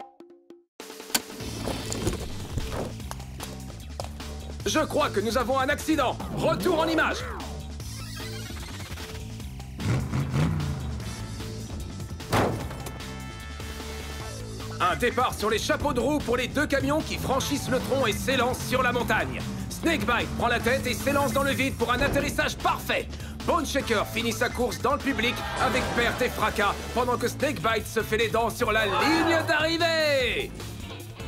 Je crois que nous avons un accident. Retour en image. Un départ sur les chapeaux de roue pour les deux camions qui franchissent le tronc et s'élancent sur la montagne. Snakebite prend la tête et s'élance dans le vide pour un atterrissage parfait. Bone Shaker finit sa course dans le public avec perte et fracas pendant que Snakebite se fait les dents sur la ligne d'arrivée.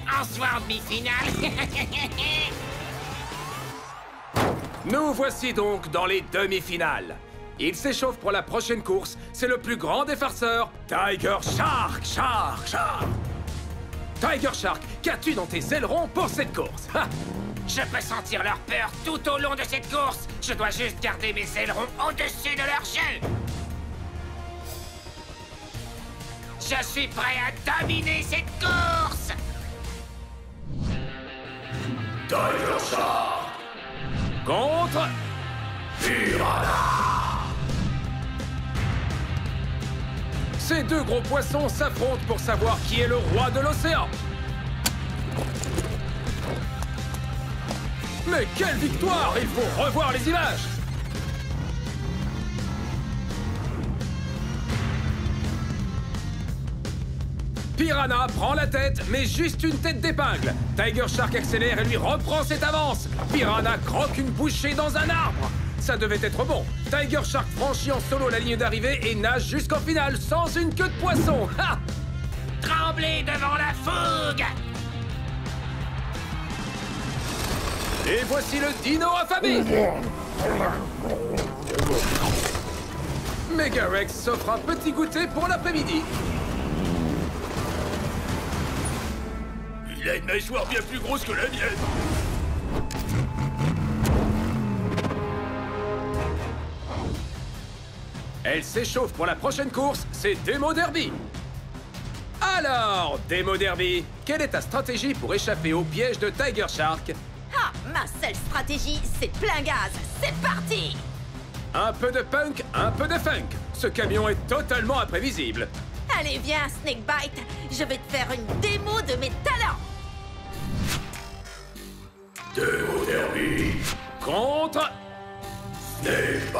En soir demi-finale Nous voici donc dans les demi-finales. Il s'échauffe pour la prochaine course. C'est le plus grand des farceurs, Tiger Shark, Shark, Shark. Tiger Shark, qu'as-tu dans tes ailerons pour cette course? Ha Je peux sentir leur peur tout au long de cette course. Je dois juste garder mes ailerons au-dessus de leur jeu. Je suis prêt à dominer cette course. Tiger Shark Contre Ces deux gros poissons s'affrontent pour savoir qui est le roi de l'océan. Mais quelle victoire! Il faut revoir les images Piranha prend la tête, mais juste une tête d'épingle. Tiger Shark accélère et lui reprend cette avance. Piranha croque une bouchée dans un arbre. Ça devait être bon. Tiger Shark franchit en solo la ligne d'arrivée et nage jusqu'en finale sans une queue de poisson. Ha Tremblez devant la fougue Et voici le dino affamé Megarex s'offre un petit goûter pour l'après-midi. Il a une mâchoire bien plus grosse que la mienne Elle s'échauffe pour la prochaine course, c'est Demo Derby. Alors, Demo Derby, quelle est ta stratégie pour échapper au piège de Tiger Shark? Ah, ma seule stratégie, c'est plein gaz. C'est parti Un peu de punk, un peu de funk. Ce camion est totalement imprévisible. Allez, viens, Snakebite. Je vais te faire une démo de mes talents. Demo Derby Contre Snakebite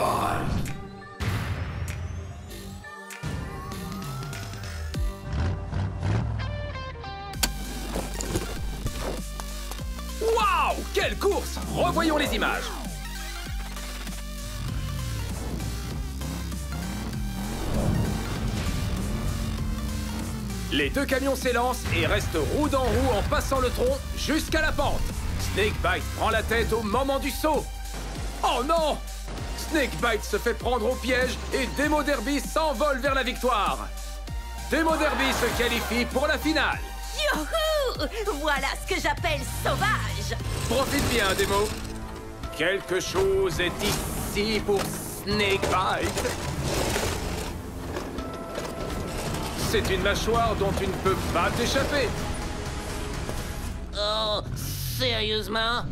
Waouh Quelle course Revoyons les images. Les deux camions s'élancent et restent roue dans roue en passant le tronc jusqu'à la pente. Snakebite prend la tête au moment du saut. Oh non Snakebite se fait prendre au piège et Demo Derby s'envole vers la victoire. Demo Derby se qualifie pour la finale. Youhou Voilà ce que j'appelle sauvage. Profite bien, Demo. Quelque chose est ici pour Snakebite. C'est une mâchoire dont tu ne peux pas t'échapper. Oh, sérieusement?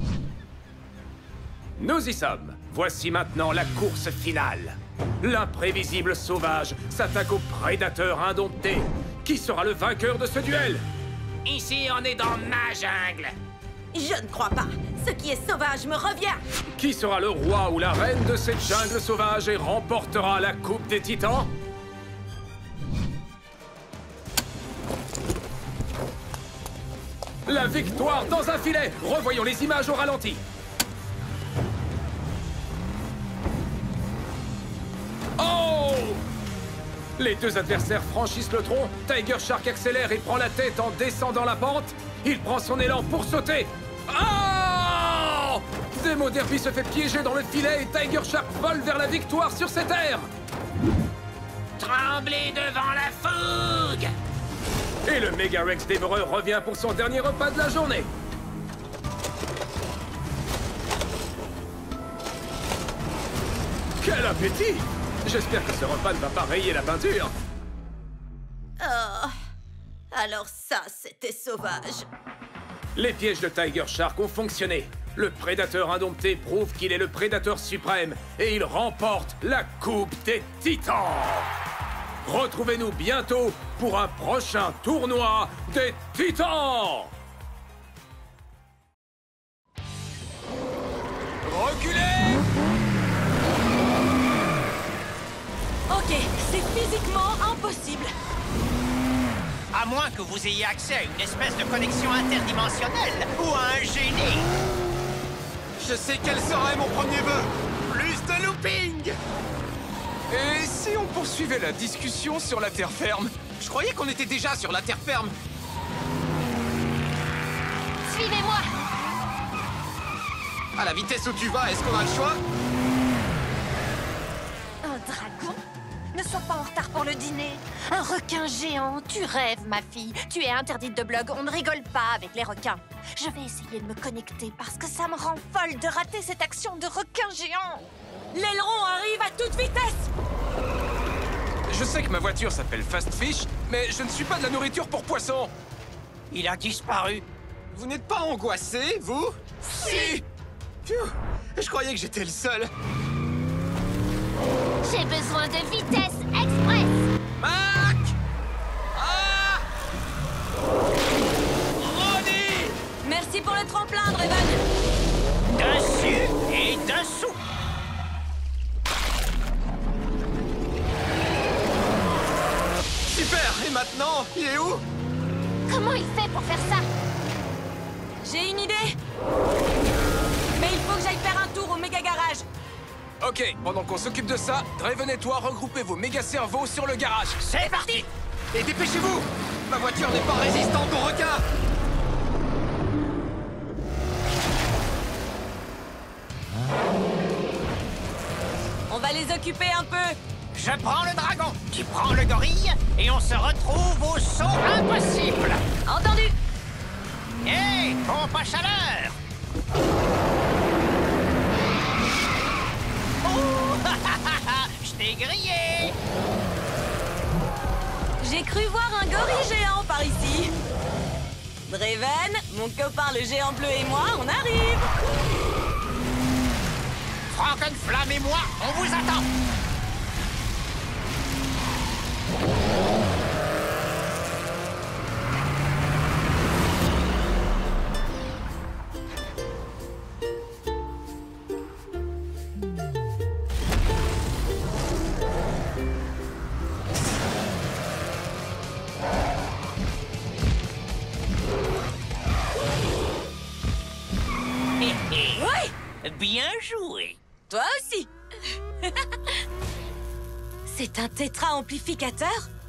Nous y sommes. Voici maintenant la course finale. L'imprévisible sauvage s'attaque au prédateur indompté. Qui sera le vainqueur de ce duel? Ici, on est dans ma jungle. Je ne crois pas. Ce qui est sauvage me revient. Qui sera le roi ou la reine de cette jungle sauvage et remportera la Coupe des Titans? La victoire dans un filet Revoyons les images au ralenti Oh Les deux adversaires franchissent le tronc, Tiger Shark accélère et prend la tête en descendant la pente. Il prend son élan pour sauter. Oh Demo Derby se fait piéger dans le filet et Tiger Shark vole vers la victoire sur cette aire Tremblez devant la fougue Et le Mega Rex dévoreur revient pour son dernier repas de la journée Quel appétit J'espère que ce repas ne va pas rayer la peinture Oh. Alors ça, c'était sauvage. Les pièges de Tiger Shark ont fonctionné. Le prédateur indompté prouve qu'il est le prédateur suprême et il remporte la Coupe des Titans. Retrouvez-nous bientôt pour un prochain tournoi des Titans. Reculez Ok, c'est physiquement impossible. À moins que vous ayez accès à une espèce de connexion interdimensionnelle ou à un génie. Je sais quel serait mon premier vœu Plus de looping Et si on poursuivait la discussion sur la terre ferme? Je croyais qu'on était déjà sur la terre ferme Suivez-moi À la vitesse où tu vas, est-ce qu'on a le choix? Un dragon? Ne sois pas en retard pour le dîner. Un requin géant, tu rêves, ma fille. Tu es interdite de blog, on ne rigole pas avec les requins. Je vais essayer de me connecter parce que ça me rend folle de rater cette action de requin géant. L'aileron arrive à toute vitesse. Je sais que ma voiture s'appelle Fast Fish, mais je ne suis pas de la nourriture pour poissons. Il a disparu. Vous n'êtes pas angoissé, vous? Si. Je croyais que j'étais le seul. J'ai besoin de vitesse express. Mac! Ah! Ronnie! Merci pour le tremplin, Draven. Dessus et dessous. Super Et maintenant, il est où? Comment il fait pour faire ça? J'ai une idée. Mais il faut que j'aille faire un tour au méga garage. Ok, pendant qu'on s'occupe de ça, Draven et toi regroupez vos méga cerveaux sur le garage. C'est parti. Et dépêchez-vous! Ma voiture n'est pas résistante aux requins On va les occuper un peu Je prends le dragon, tu prends le gorille, et on se retrouve au saut impossible. Entendu. Hé, pompe à chaleur. Oh Je t'ai grillé. J'ai cru voir un gorille géant par ici. Draven, mon copain le géant bleu et moi, on arrive. Frankenflamme et moi, on vous attend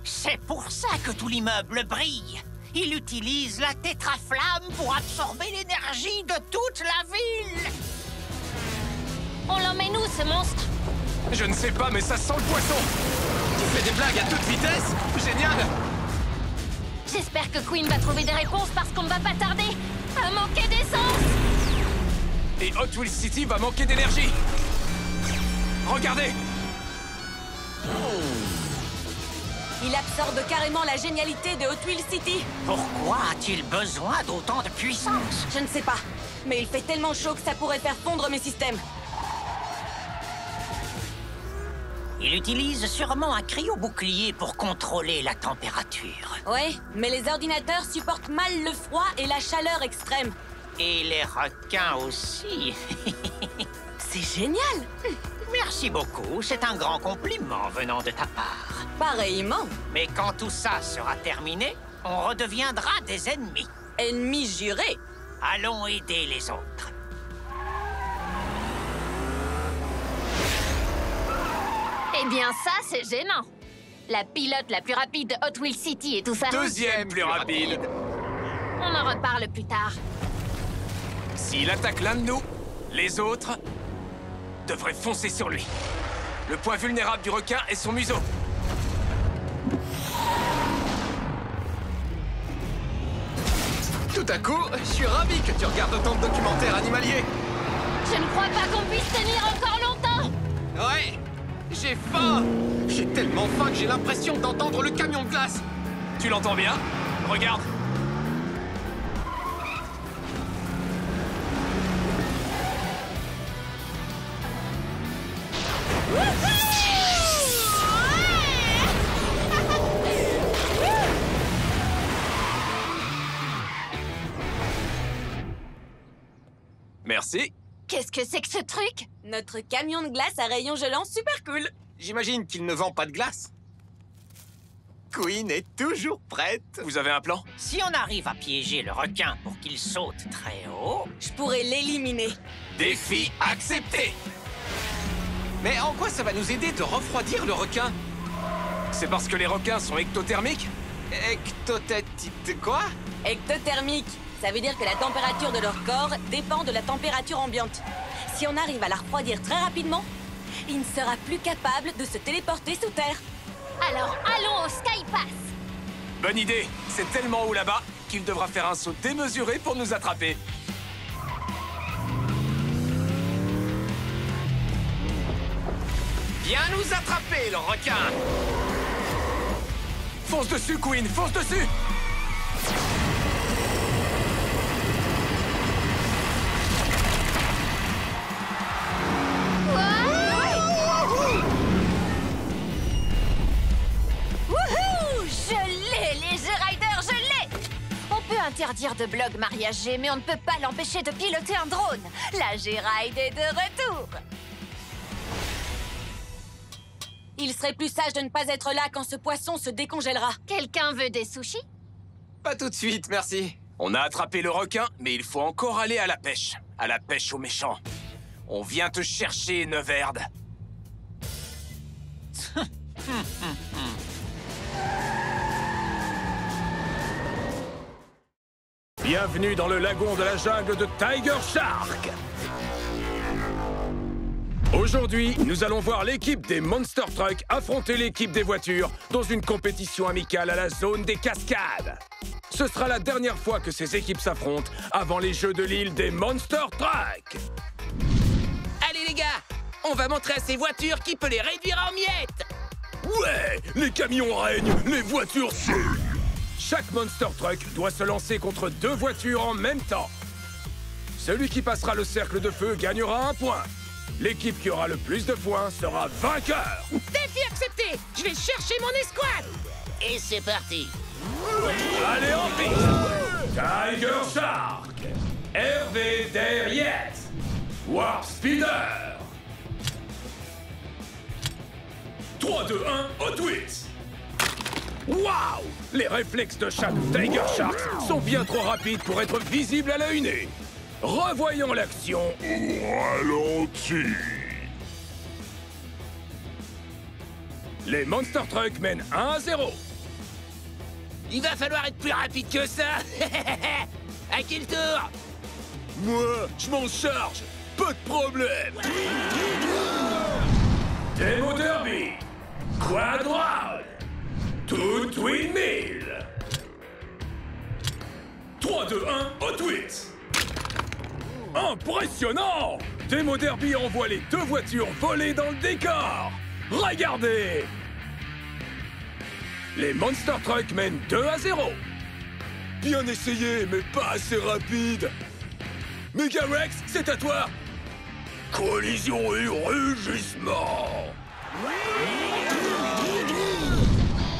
C'est pour ça que tout l'immeuble brille. Il utilise la tétraflamme pour absorber l'énergie de toute la ville. On l'emmène où, ce monstre? Je ne sais pas, mais ça sent le poisson. Tu fais des blagues à toute vitesse? Génial. J'espère que Queen va trouver des réponses parce qu'on ne va pas tarder à manquer d'essence. Et Hot Wheels City va manquer d'énergie. Regardez Il absorbe carrément la génialité de Hot Wheels City. Pourquoi a-t-il besoin d'autant de puissance? Je ne sais pas, mais il fait tellement chaud que ça pourrait faire fondre mes systèmes. Il utilise sûrement un cryo-bouclier pour contrôler la température. Ouais, mais les ordinateurs supportent mal le froid et la chaleur extrême. Et les requins aussi. C'est génial Merci beaucoup, c'est un grand compliment venant de ta part. Pareillement. Mais quand tout ça sera terminé, on redeviendra des ennemis. Ennemis jurés Allons aider les autres. Eh bien, ça, c'est gênant. La pilote la plus rapide de Hot Wheels City et tout ça. Deuxième plus rapide. On en reparle plus tard. S'il attaque l'un de nous, les autres devraient foncer sur lui. Le point vulnérable du requin est son museau. À coup, je suis ravi que tu regardes autant de documentaires animaliers. Je ne crois pas qu'on puisse tenir encore longtemps. Ouais, j'ai faim. J'ai tellement faim que j'ai l'impression d'entendre le camion de glace. Tu l'entends bien? Regarde. Qu'est-ce que c'est que ce truc? Notre camion de glace à rayons gelants super cool. J'imagine qu'il ne vend pas de glace. Queen est toujours prête. Vous avez un plan? Si on arrive à piéger le requin pour qu'il saute très haut... Je pourrais l'éliminer. Défi accepté Mais en quoi ça va nous aider de refroidir le requin? C'est parce que les requins sont ectothermiques? Ectothétique quoi? Ectothermique. Ça veut dire que la température de leur corps dépend de la température ambiante. Si on arrive à la refroidir très rapidement, il ne sera plus capable de se téléporter sous terre. Alors, allons au Sky Pass. Bonne idée C'est tellement haut là-bas qu'il devra faire un saut démesuré pour nous attraper. Viens nous attraper, le requin Fonce dessus, Queen Fonce dessus interdire de blog mariage G, mais on ne peut pas l'empêcher de piloter un drone. La G-Ride est de retour. Il serait plus sage de ne pas être là quand ce poisson se décongèlera. Quelqu'un veut des sushis? Pas tout de suite, merci. On a attrapé le requin, mais il faut encore aller à la pêche. À la pêche aux méchants. On vient te chercher, Neverde. Bienvenue dans le lagon de la jungle de Tiger Shark Aujourd'hui, nous allons voir l'équipe des Monster Truck affronter l'équipe des voitures dans une compétition amicale à la zone des cascades. Ce sera la dernière fois que ces équipes s'affrontent avant les Jeux de l'île des Monster Truck. Allez les gars, on va montrer à ces voitures qui peut les réduire en miettes Ouais Les camions règnent, les voitures saignent Chaque Monster Truck doit se lancer contre deux voitures en même temps. Celui qui passera le cercle de feu gagnera un point. L'équipe qui aura le plus de points sera vainqueur. Défi accepté Je vais chercher mon escouade. Et c'est parti. Allez en piste. Tiger Shark. Hervé Derriette Warp Speeder. 3, 2, 1, Hot Wheels Waouh Les réflexes de chaque Tiger Shark sont bien trop rapides pour être visibles à l'œil nu. Revoyons l'action ralenti. Les Monster Truck mènent 1 à 0. Il va falloir être plus rapide que ça À qui le tour? Moi, je m'en charge. Pas de problème. Demo Derby. Quad Round. Tout Twin Mill. 3, 2, 1, Hot Wheels. Impressionnant Demo Derby envoie les deux voitures voler dans le décor Regardez Les Monster Trucks mènent 2 à 0. Bien essayé, mais pas assez rapide. Megarex, c'est à toi Collision et rugissement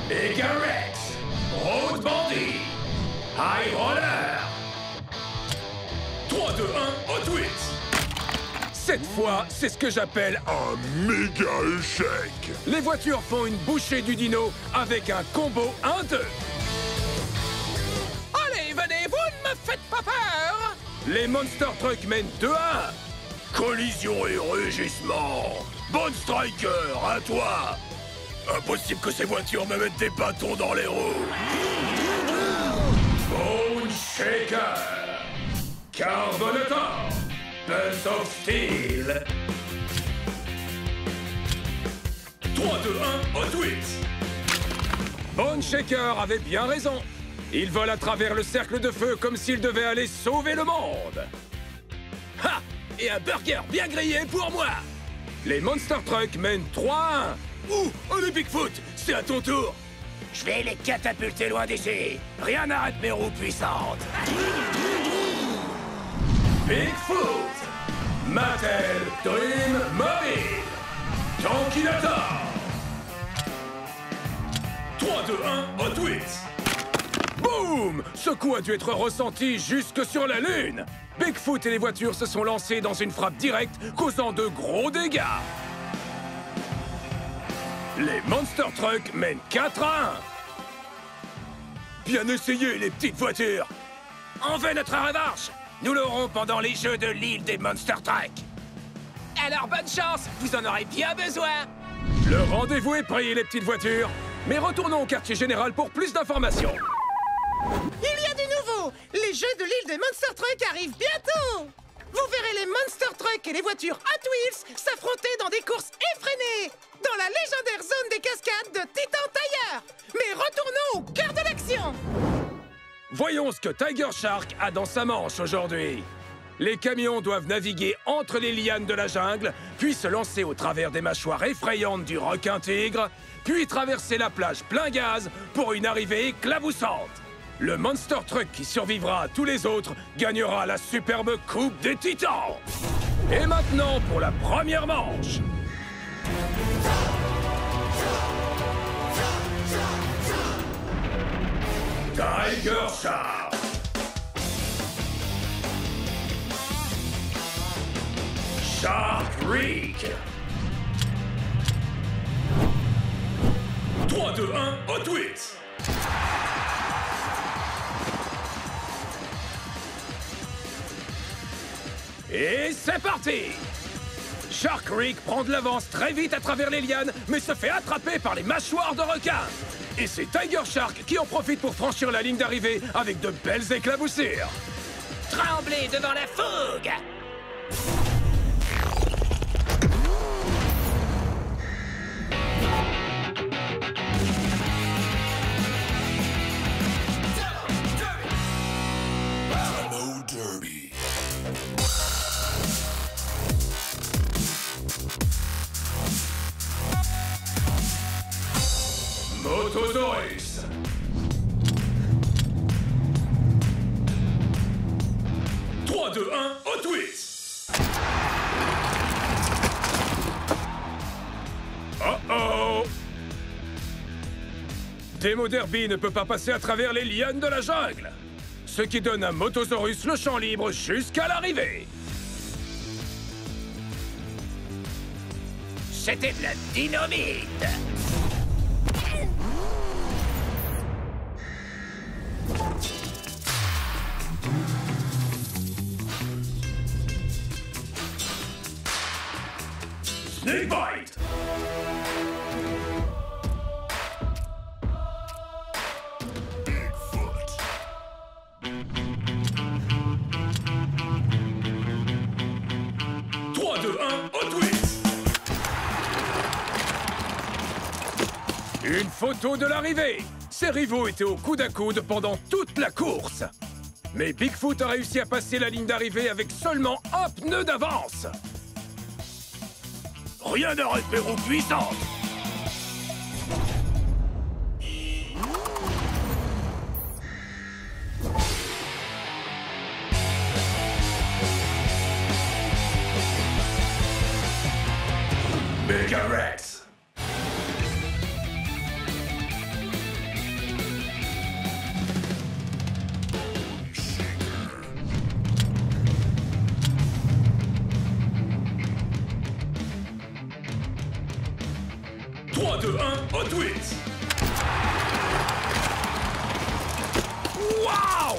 Megarex, Road Bandit, High Roller. 3, 2, 1, Hot Wheels Cette fois, c'est ce que j'appelle un méga échec. Les voitures font une bouchée du dino avec un combo 1-2. Allez, venez, vous ne me faites pas peur Les Monster Trucks mènent 2 à 1. Collision et rugissement. Bonne Striker, à toi Impossible que ces voitures me mettent des bâtons dans les roues. Bone Shaker. Carbonator Buzz of Steel. 3, 2, 1, Hot Wheels Bone Shaker avait bien raison. Il vole à travers le cercle de feu comme s'il devait aller sauver le monde. Ha! Et un burger bien grillé pour moi. Les Monster Trucks mènent 3 à 1 Ouh Allez Bigfoot C'est à ton tour. Je vais les catapulter loin d'ici. Rien n'arrête mes roues puissantes. Bigfoot Mattel Dream Mobile Tankinator 3, 2, 1, Hot Wheels Boum Ce coup a dû être ressenti jusque sur la Lune. Bigfoot et les voitures se sont lancés dans une frappe directe, causant de gros dégâts Les Monster Trucks mènent 4 à 1 Bien essayé, les petites voitures. On veut notre revanche. Nous l'aurons pendant les jeux de l'île des Monster Trucks Alors bonne chance, vous en aurez bien besoin. Le rendez-vous est pris, les petites voitures. Mais retournons au quartier général pour plus d'informations. Il y a du nouveau. Les jeux de l'île des Monster Trucks arrivent bientôt. Vous verrez les Monster Trucks et les voitures Hot Wheels s'affronter dans des courses effrénées Dans la légendaire zone des cascades de Titan Tire Mais retournons au cœur de l'action Voyons ce que Tiger Shark a dans sa manche aujourd'hui. Les camions doivent naviguer entre les lianes de la jungle, puis se lancer au travers des mâchoires effrayantes du requin-tigre, puis traverser la plage plein gaz pour une arrivée éclaboussante. Le Monster Truck qui survivra à tous les autres gagnera la superbe Coupe des Titans. Et maintenant pour la première manche. Tiger Shark. Shark Reek 3, 2, 1, Hot Wheels Et c'est parti Shark Creek prend de l'avance très vite à travers les lianes, mais se fait attraper par les mâchoires de requin. Et c'est Tiger Shark qui en profite pour franchir la ligne d'arrivée avec de belles éclaboussures. Tremblez devant la fougue Derby ne peut pas passer à travers les lianes de la jungle. Ce qui donne à Motosaurus le champ libre jusqu'à l'arrivée. C'était de la dynamite. Snakebite Bigfoot De l'arrivée. Ses rivaux étaient au coude à coude pendant toute la course. Mais Bigfoot a réussi à passer la ligne d'arrivée avec seulement un pneu d'avance. Rien n'arrête mes roues puissantes Hot Wheels Waouh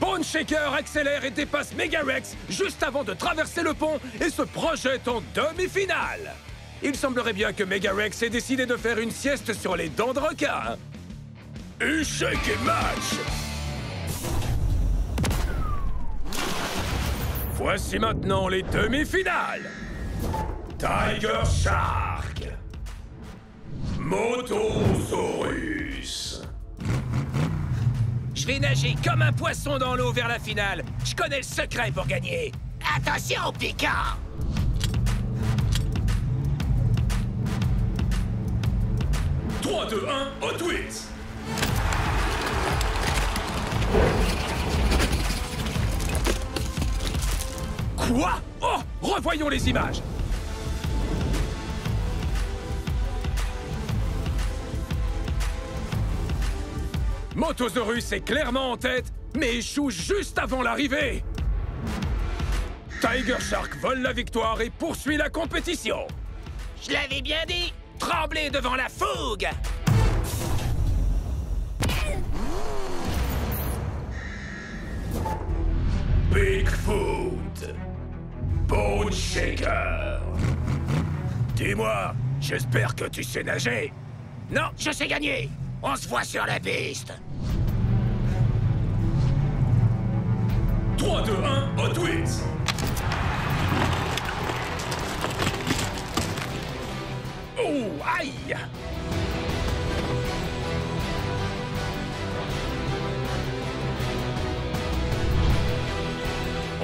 Bone Shaker accélère et dépasse Megarex juste avant de traverser le pont et se projette en demi-finale. Il semblerait bien que Megarex ait décidé de faire une sieste sur les dents de requin. Échec et match Voici maintenant les demi-finales. Tiger Shark Motosaurus. Je vais nager comme un poisson dans l'eau vers la finale. Je connais le secret pour gagner. Attention, Picard. 3, 2, 1, Hot Wheels Quoi? Oh Revoyons les images Motosaurus est clairement en tête, mais échoue juste avant l'arrivée. Tiger Shark vole la victoire et poursuit la compétition. Je l'avais bien dit Tremblez devant la fougue. Bigfoot. Bone Shaker. Dis-moi, j'espère que tu sais nager. Non, je sais gagner. On se voit sur la piste. 3, 2, 1, Hot Wheels Oh, aïe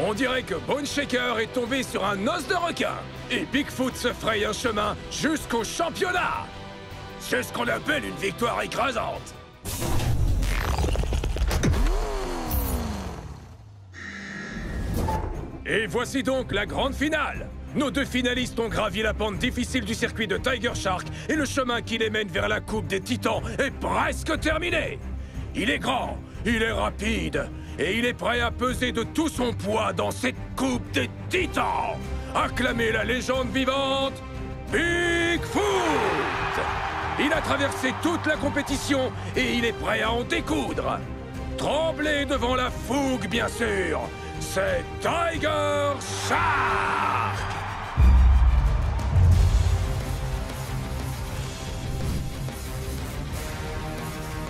On dirait que Bone Shaker est tombé sur un os de requin. Et Bigfoot se fraye un chemin jusqu'au championnat. C'est ce qu'on appelle une victoire écrasante. Et voici donc la grande finale. Nos deux finalistes ont gravi la pente difficile du circuit de Tiger Shark et le chemin qui les mène vers la Coupe des Titans est presque terminé. Il est grand, il est rapide et il est prêt à peser de tout son poids dans cette Coupe des Titans. Acclamez la légende vivante, Bigfoot Il a traversé toute la compétition et il est prêt à en découdre. Tremblez devant la fougue, bien sûr. C'est Tiger Shark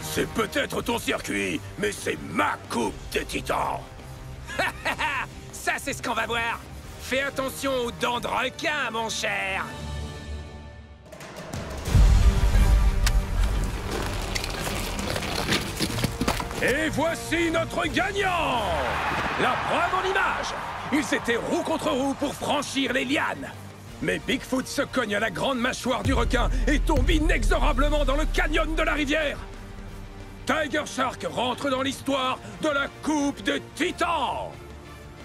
C'est peut-être ton circuit, mais c'est ma coupe des titans Ça, c'est ce qu'on va voir Fais attention aux dents de requin, mon cher Et voici notre gagnant. La preuve en image. Ils étaient roue contre roue pour franchir les lianes. Mais Bigfoot se cogne à la grande mâchoire du requin et tombe inexorablement dans le canyon de la rivière. Tiger Shark rentre dans l'histoire de la Coupe des Titans.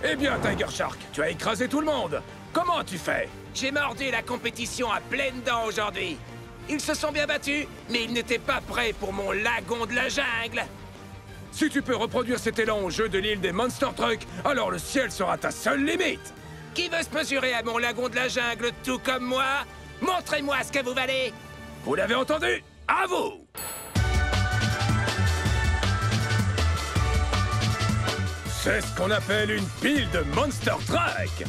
Eh bien, Tiger Shark, tu as écrasé tout le monde. Comment as-tu fait? J'ai mordu la compétition à pleines dents aujourd'hui. Ils se sont bien battus, mais ils n'étaient pas prêts pour mon lagon de la jungle Si tu peux reproduire cet élan au jeu de l'île des Monster Trucks, alors le ciel sera ta seule limite. Qui veut se mesurer à mon lagon de la jungle tout comme moi? Montrez-moi ce que vous valez. Vous l'avez entendu? À vous! C'est ce qu'on appelle une pile de Monster Truck.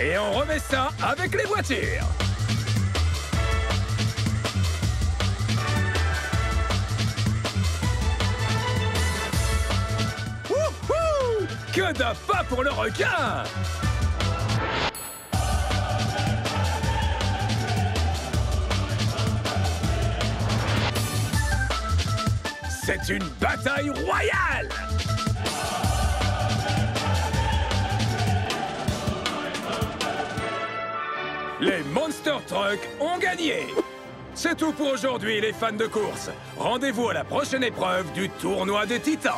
Et on remet ça avec les voitures Que d'appât pour le requin C'est une bataille royale Les Monster Trucks ont gagné C'est tout pour aujourd'hui, les fans de course. Rendez-vous à la prochaine épreuve du Tournoi des Titans.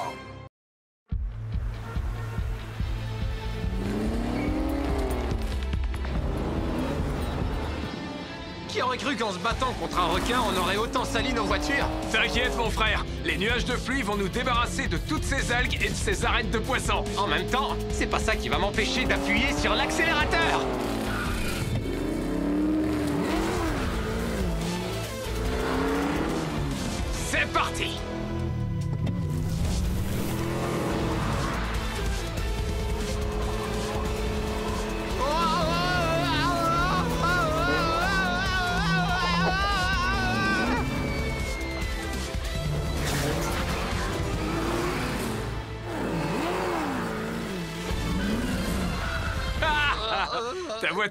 Qui aurait cru qu'en se battant contre un requin, on aurait autant sali nos voitures T'inquiète, mon frère, les nuages de pluie vont nous débarrasser de toutes ces algues et de ces arêtes de poissons. En même temps, c'est pas ça qui va m'empêcher d'appuyer sur l'accélérateur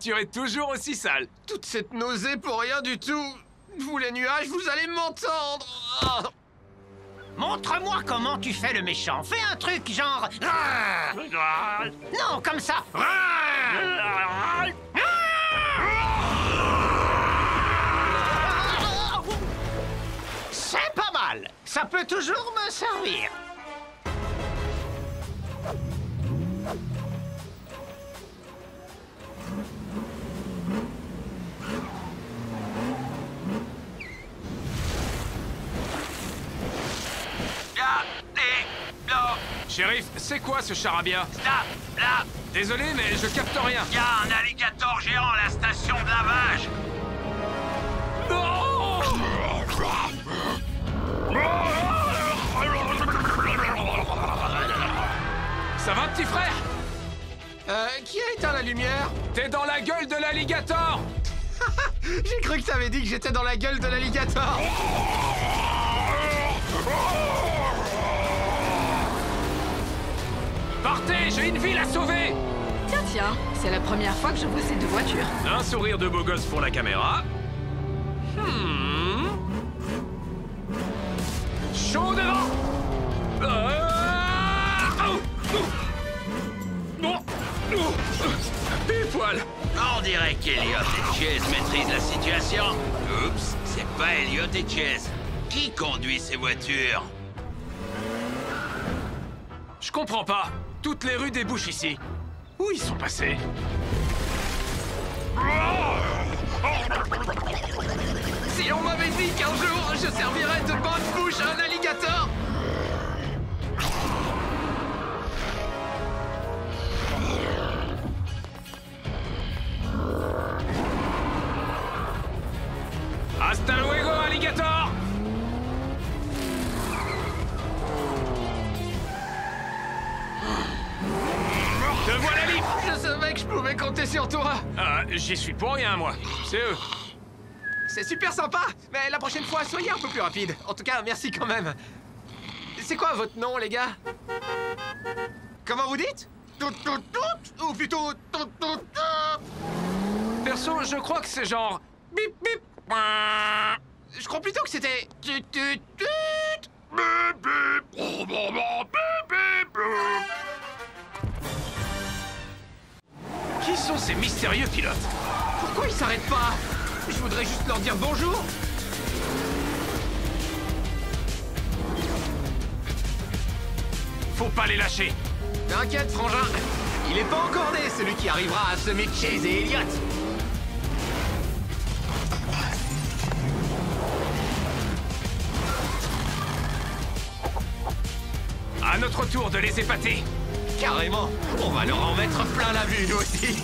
voiture est toujours aussi sale. Toute cette nausée pour rien du tout. Vous les nuages, vous allez m'entendre. Ah. Montre-moi comment tu fais le méchant. Fais un truc genre. Non, comme ça. C'est pas mal. Ça peut toujours me servir. Shérif, c'est quoi ce charabia? Là, là. Désolé, mais je capte rien. Il y a un alligator géant à la station de lavage. Ça va, petit frère? Euh, qui a éteint la lumière? T'es dans la gueule de l'alligator! J'ai cru que t'avais dit que j'étais dans la gueule de l'alligator Partez, j'ai une ville à sauver Tiens, tiens, c'est la première fois que je vois ces deux voitures. Un sourire de beau gosse pour la caméra. Hmm. Chaud devant Ah Oh Non Pile poil On dirait qu'Eliott et Chase maîtrisent la situation. Oups, c'est pas Elliott et Chase. Qui conduit ces voitures? Je comprends pas. Toutes les rues débouchent ici. Où ils sont passés Si on m'avait dit qu'un jour je servirais de bonne bouche à un alligator sur toi Ah, j'y suis pour rien, moi. C'est eux. C'est super sympa, mais la prochaine fois, soyez un peu plus rapide. En tout cas, merci quand même. C'est quoi votre nom, les gars? Comment vous dites? Tout, tout, tout Ou plutôt tout, tout, tout? Perso, je crois que c'est genre... Bip, bip. Je crois plutôt que c'était... tut, tut, Qui sont ces mystérieux pilotes? Pourquoi ils s'arrêtent pas? Je voudrais juste leur dire bonjour. Faut pas les lâcher. T'inquiète, frangin. Il est pas encore né, celui qui arrivera à semer Chase et Elliot. À notre tour de les épater. Carrément On va leur en mettre plein la vue, nous aussi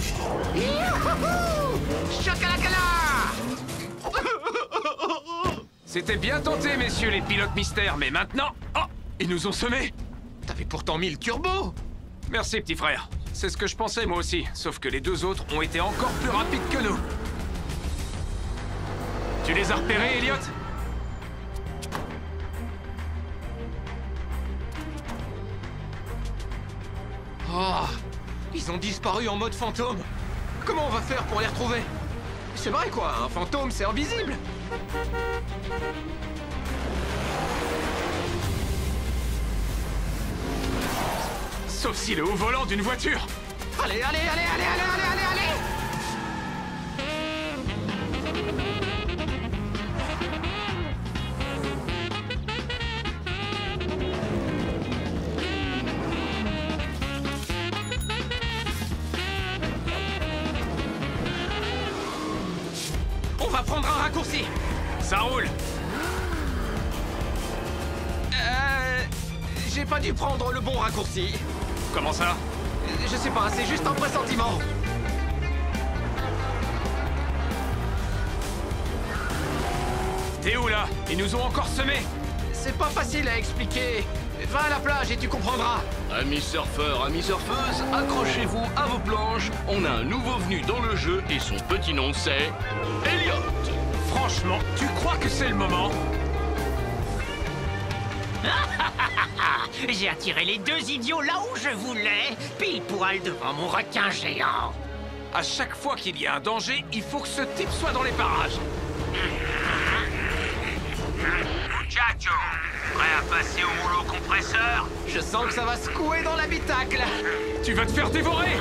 C'était bien tenté, messieurs les pilotes mystères, mais maintenant... Oh Ils nous ont semés T'avais pourtant mis le turbo Merci, petit frère. C'est ce que je pensais, moi aussi. Sauf que les deux autres ont été encore plus rapides que nous. Tu les as repérés, Elliot? Oh Ils ont disparu en mode fantôme. Comment on va faire pour les retrouver? C'est vrai quoi, un fantôme c'est invisible. Sauf s'il est au volant d'une voiture. Allez, allez, allez, allez, allez, allez, allez, allez pas dû prendre le bon raccourci. Comment ça? Je sais pas, c'est juste un pressentiment. T'es où, là? Ils nous ont encore semés C'est pas facile à expliquer. Va à la plage et tu comprendras. Amis surfeurs, amis surfeuses, accrochez-vous à vos planches. On a un nouveau venu dans le jeu et son petit nom c'est... Elliot Franchement, tu crois que c'est le moment? J'ai attiré les deux idiots là où je voulais, pile poil devant mon requin géant. À chaque fois qu'il y a un danger, il faut que ce type soit dans les parages. Muchacho, prêt à passer au rouleau compresseur? Je sens que ça va secouer dans l'habitacle. Tu vas te faire dévorer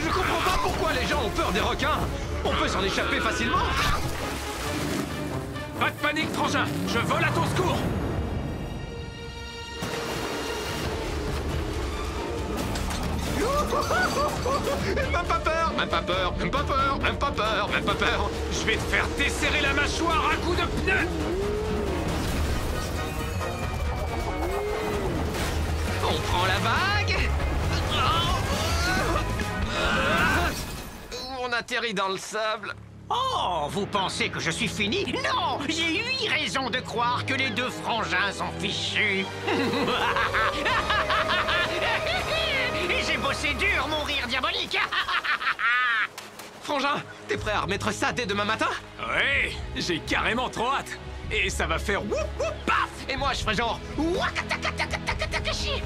Je comprends pas pourquoi les gens ont peur des requins. On peut s'en échapper facilement. Panique, Je vole à ton secours Même pas peur, même pas peur, même pas peur, même pas peur, même pas peur. Je vais te faire desserrer la mâchoire à coups de pneu On prend la vague. On atterrit dans le sable. Oh, vous pensez que je suis fini? Non J'ai huit raisons de croire que les deux frangins sont fichus. Et j'ai bossé dur, mon rire diabolique. Frangin, t'es prêt à remettre ça dès demain matin? Oui, j'ai carrément trop hâte. Et ça va faire whoop whoop paf! Et moi je ferai genre Wakatakatakatakashi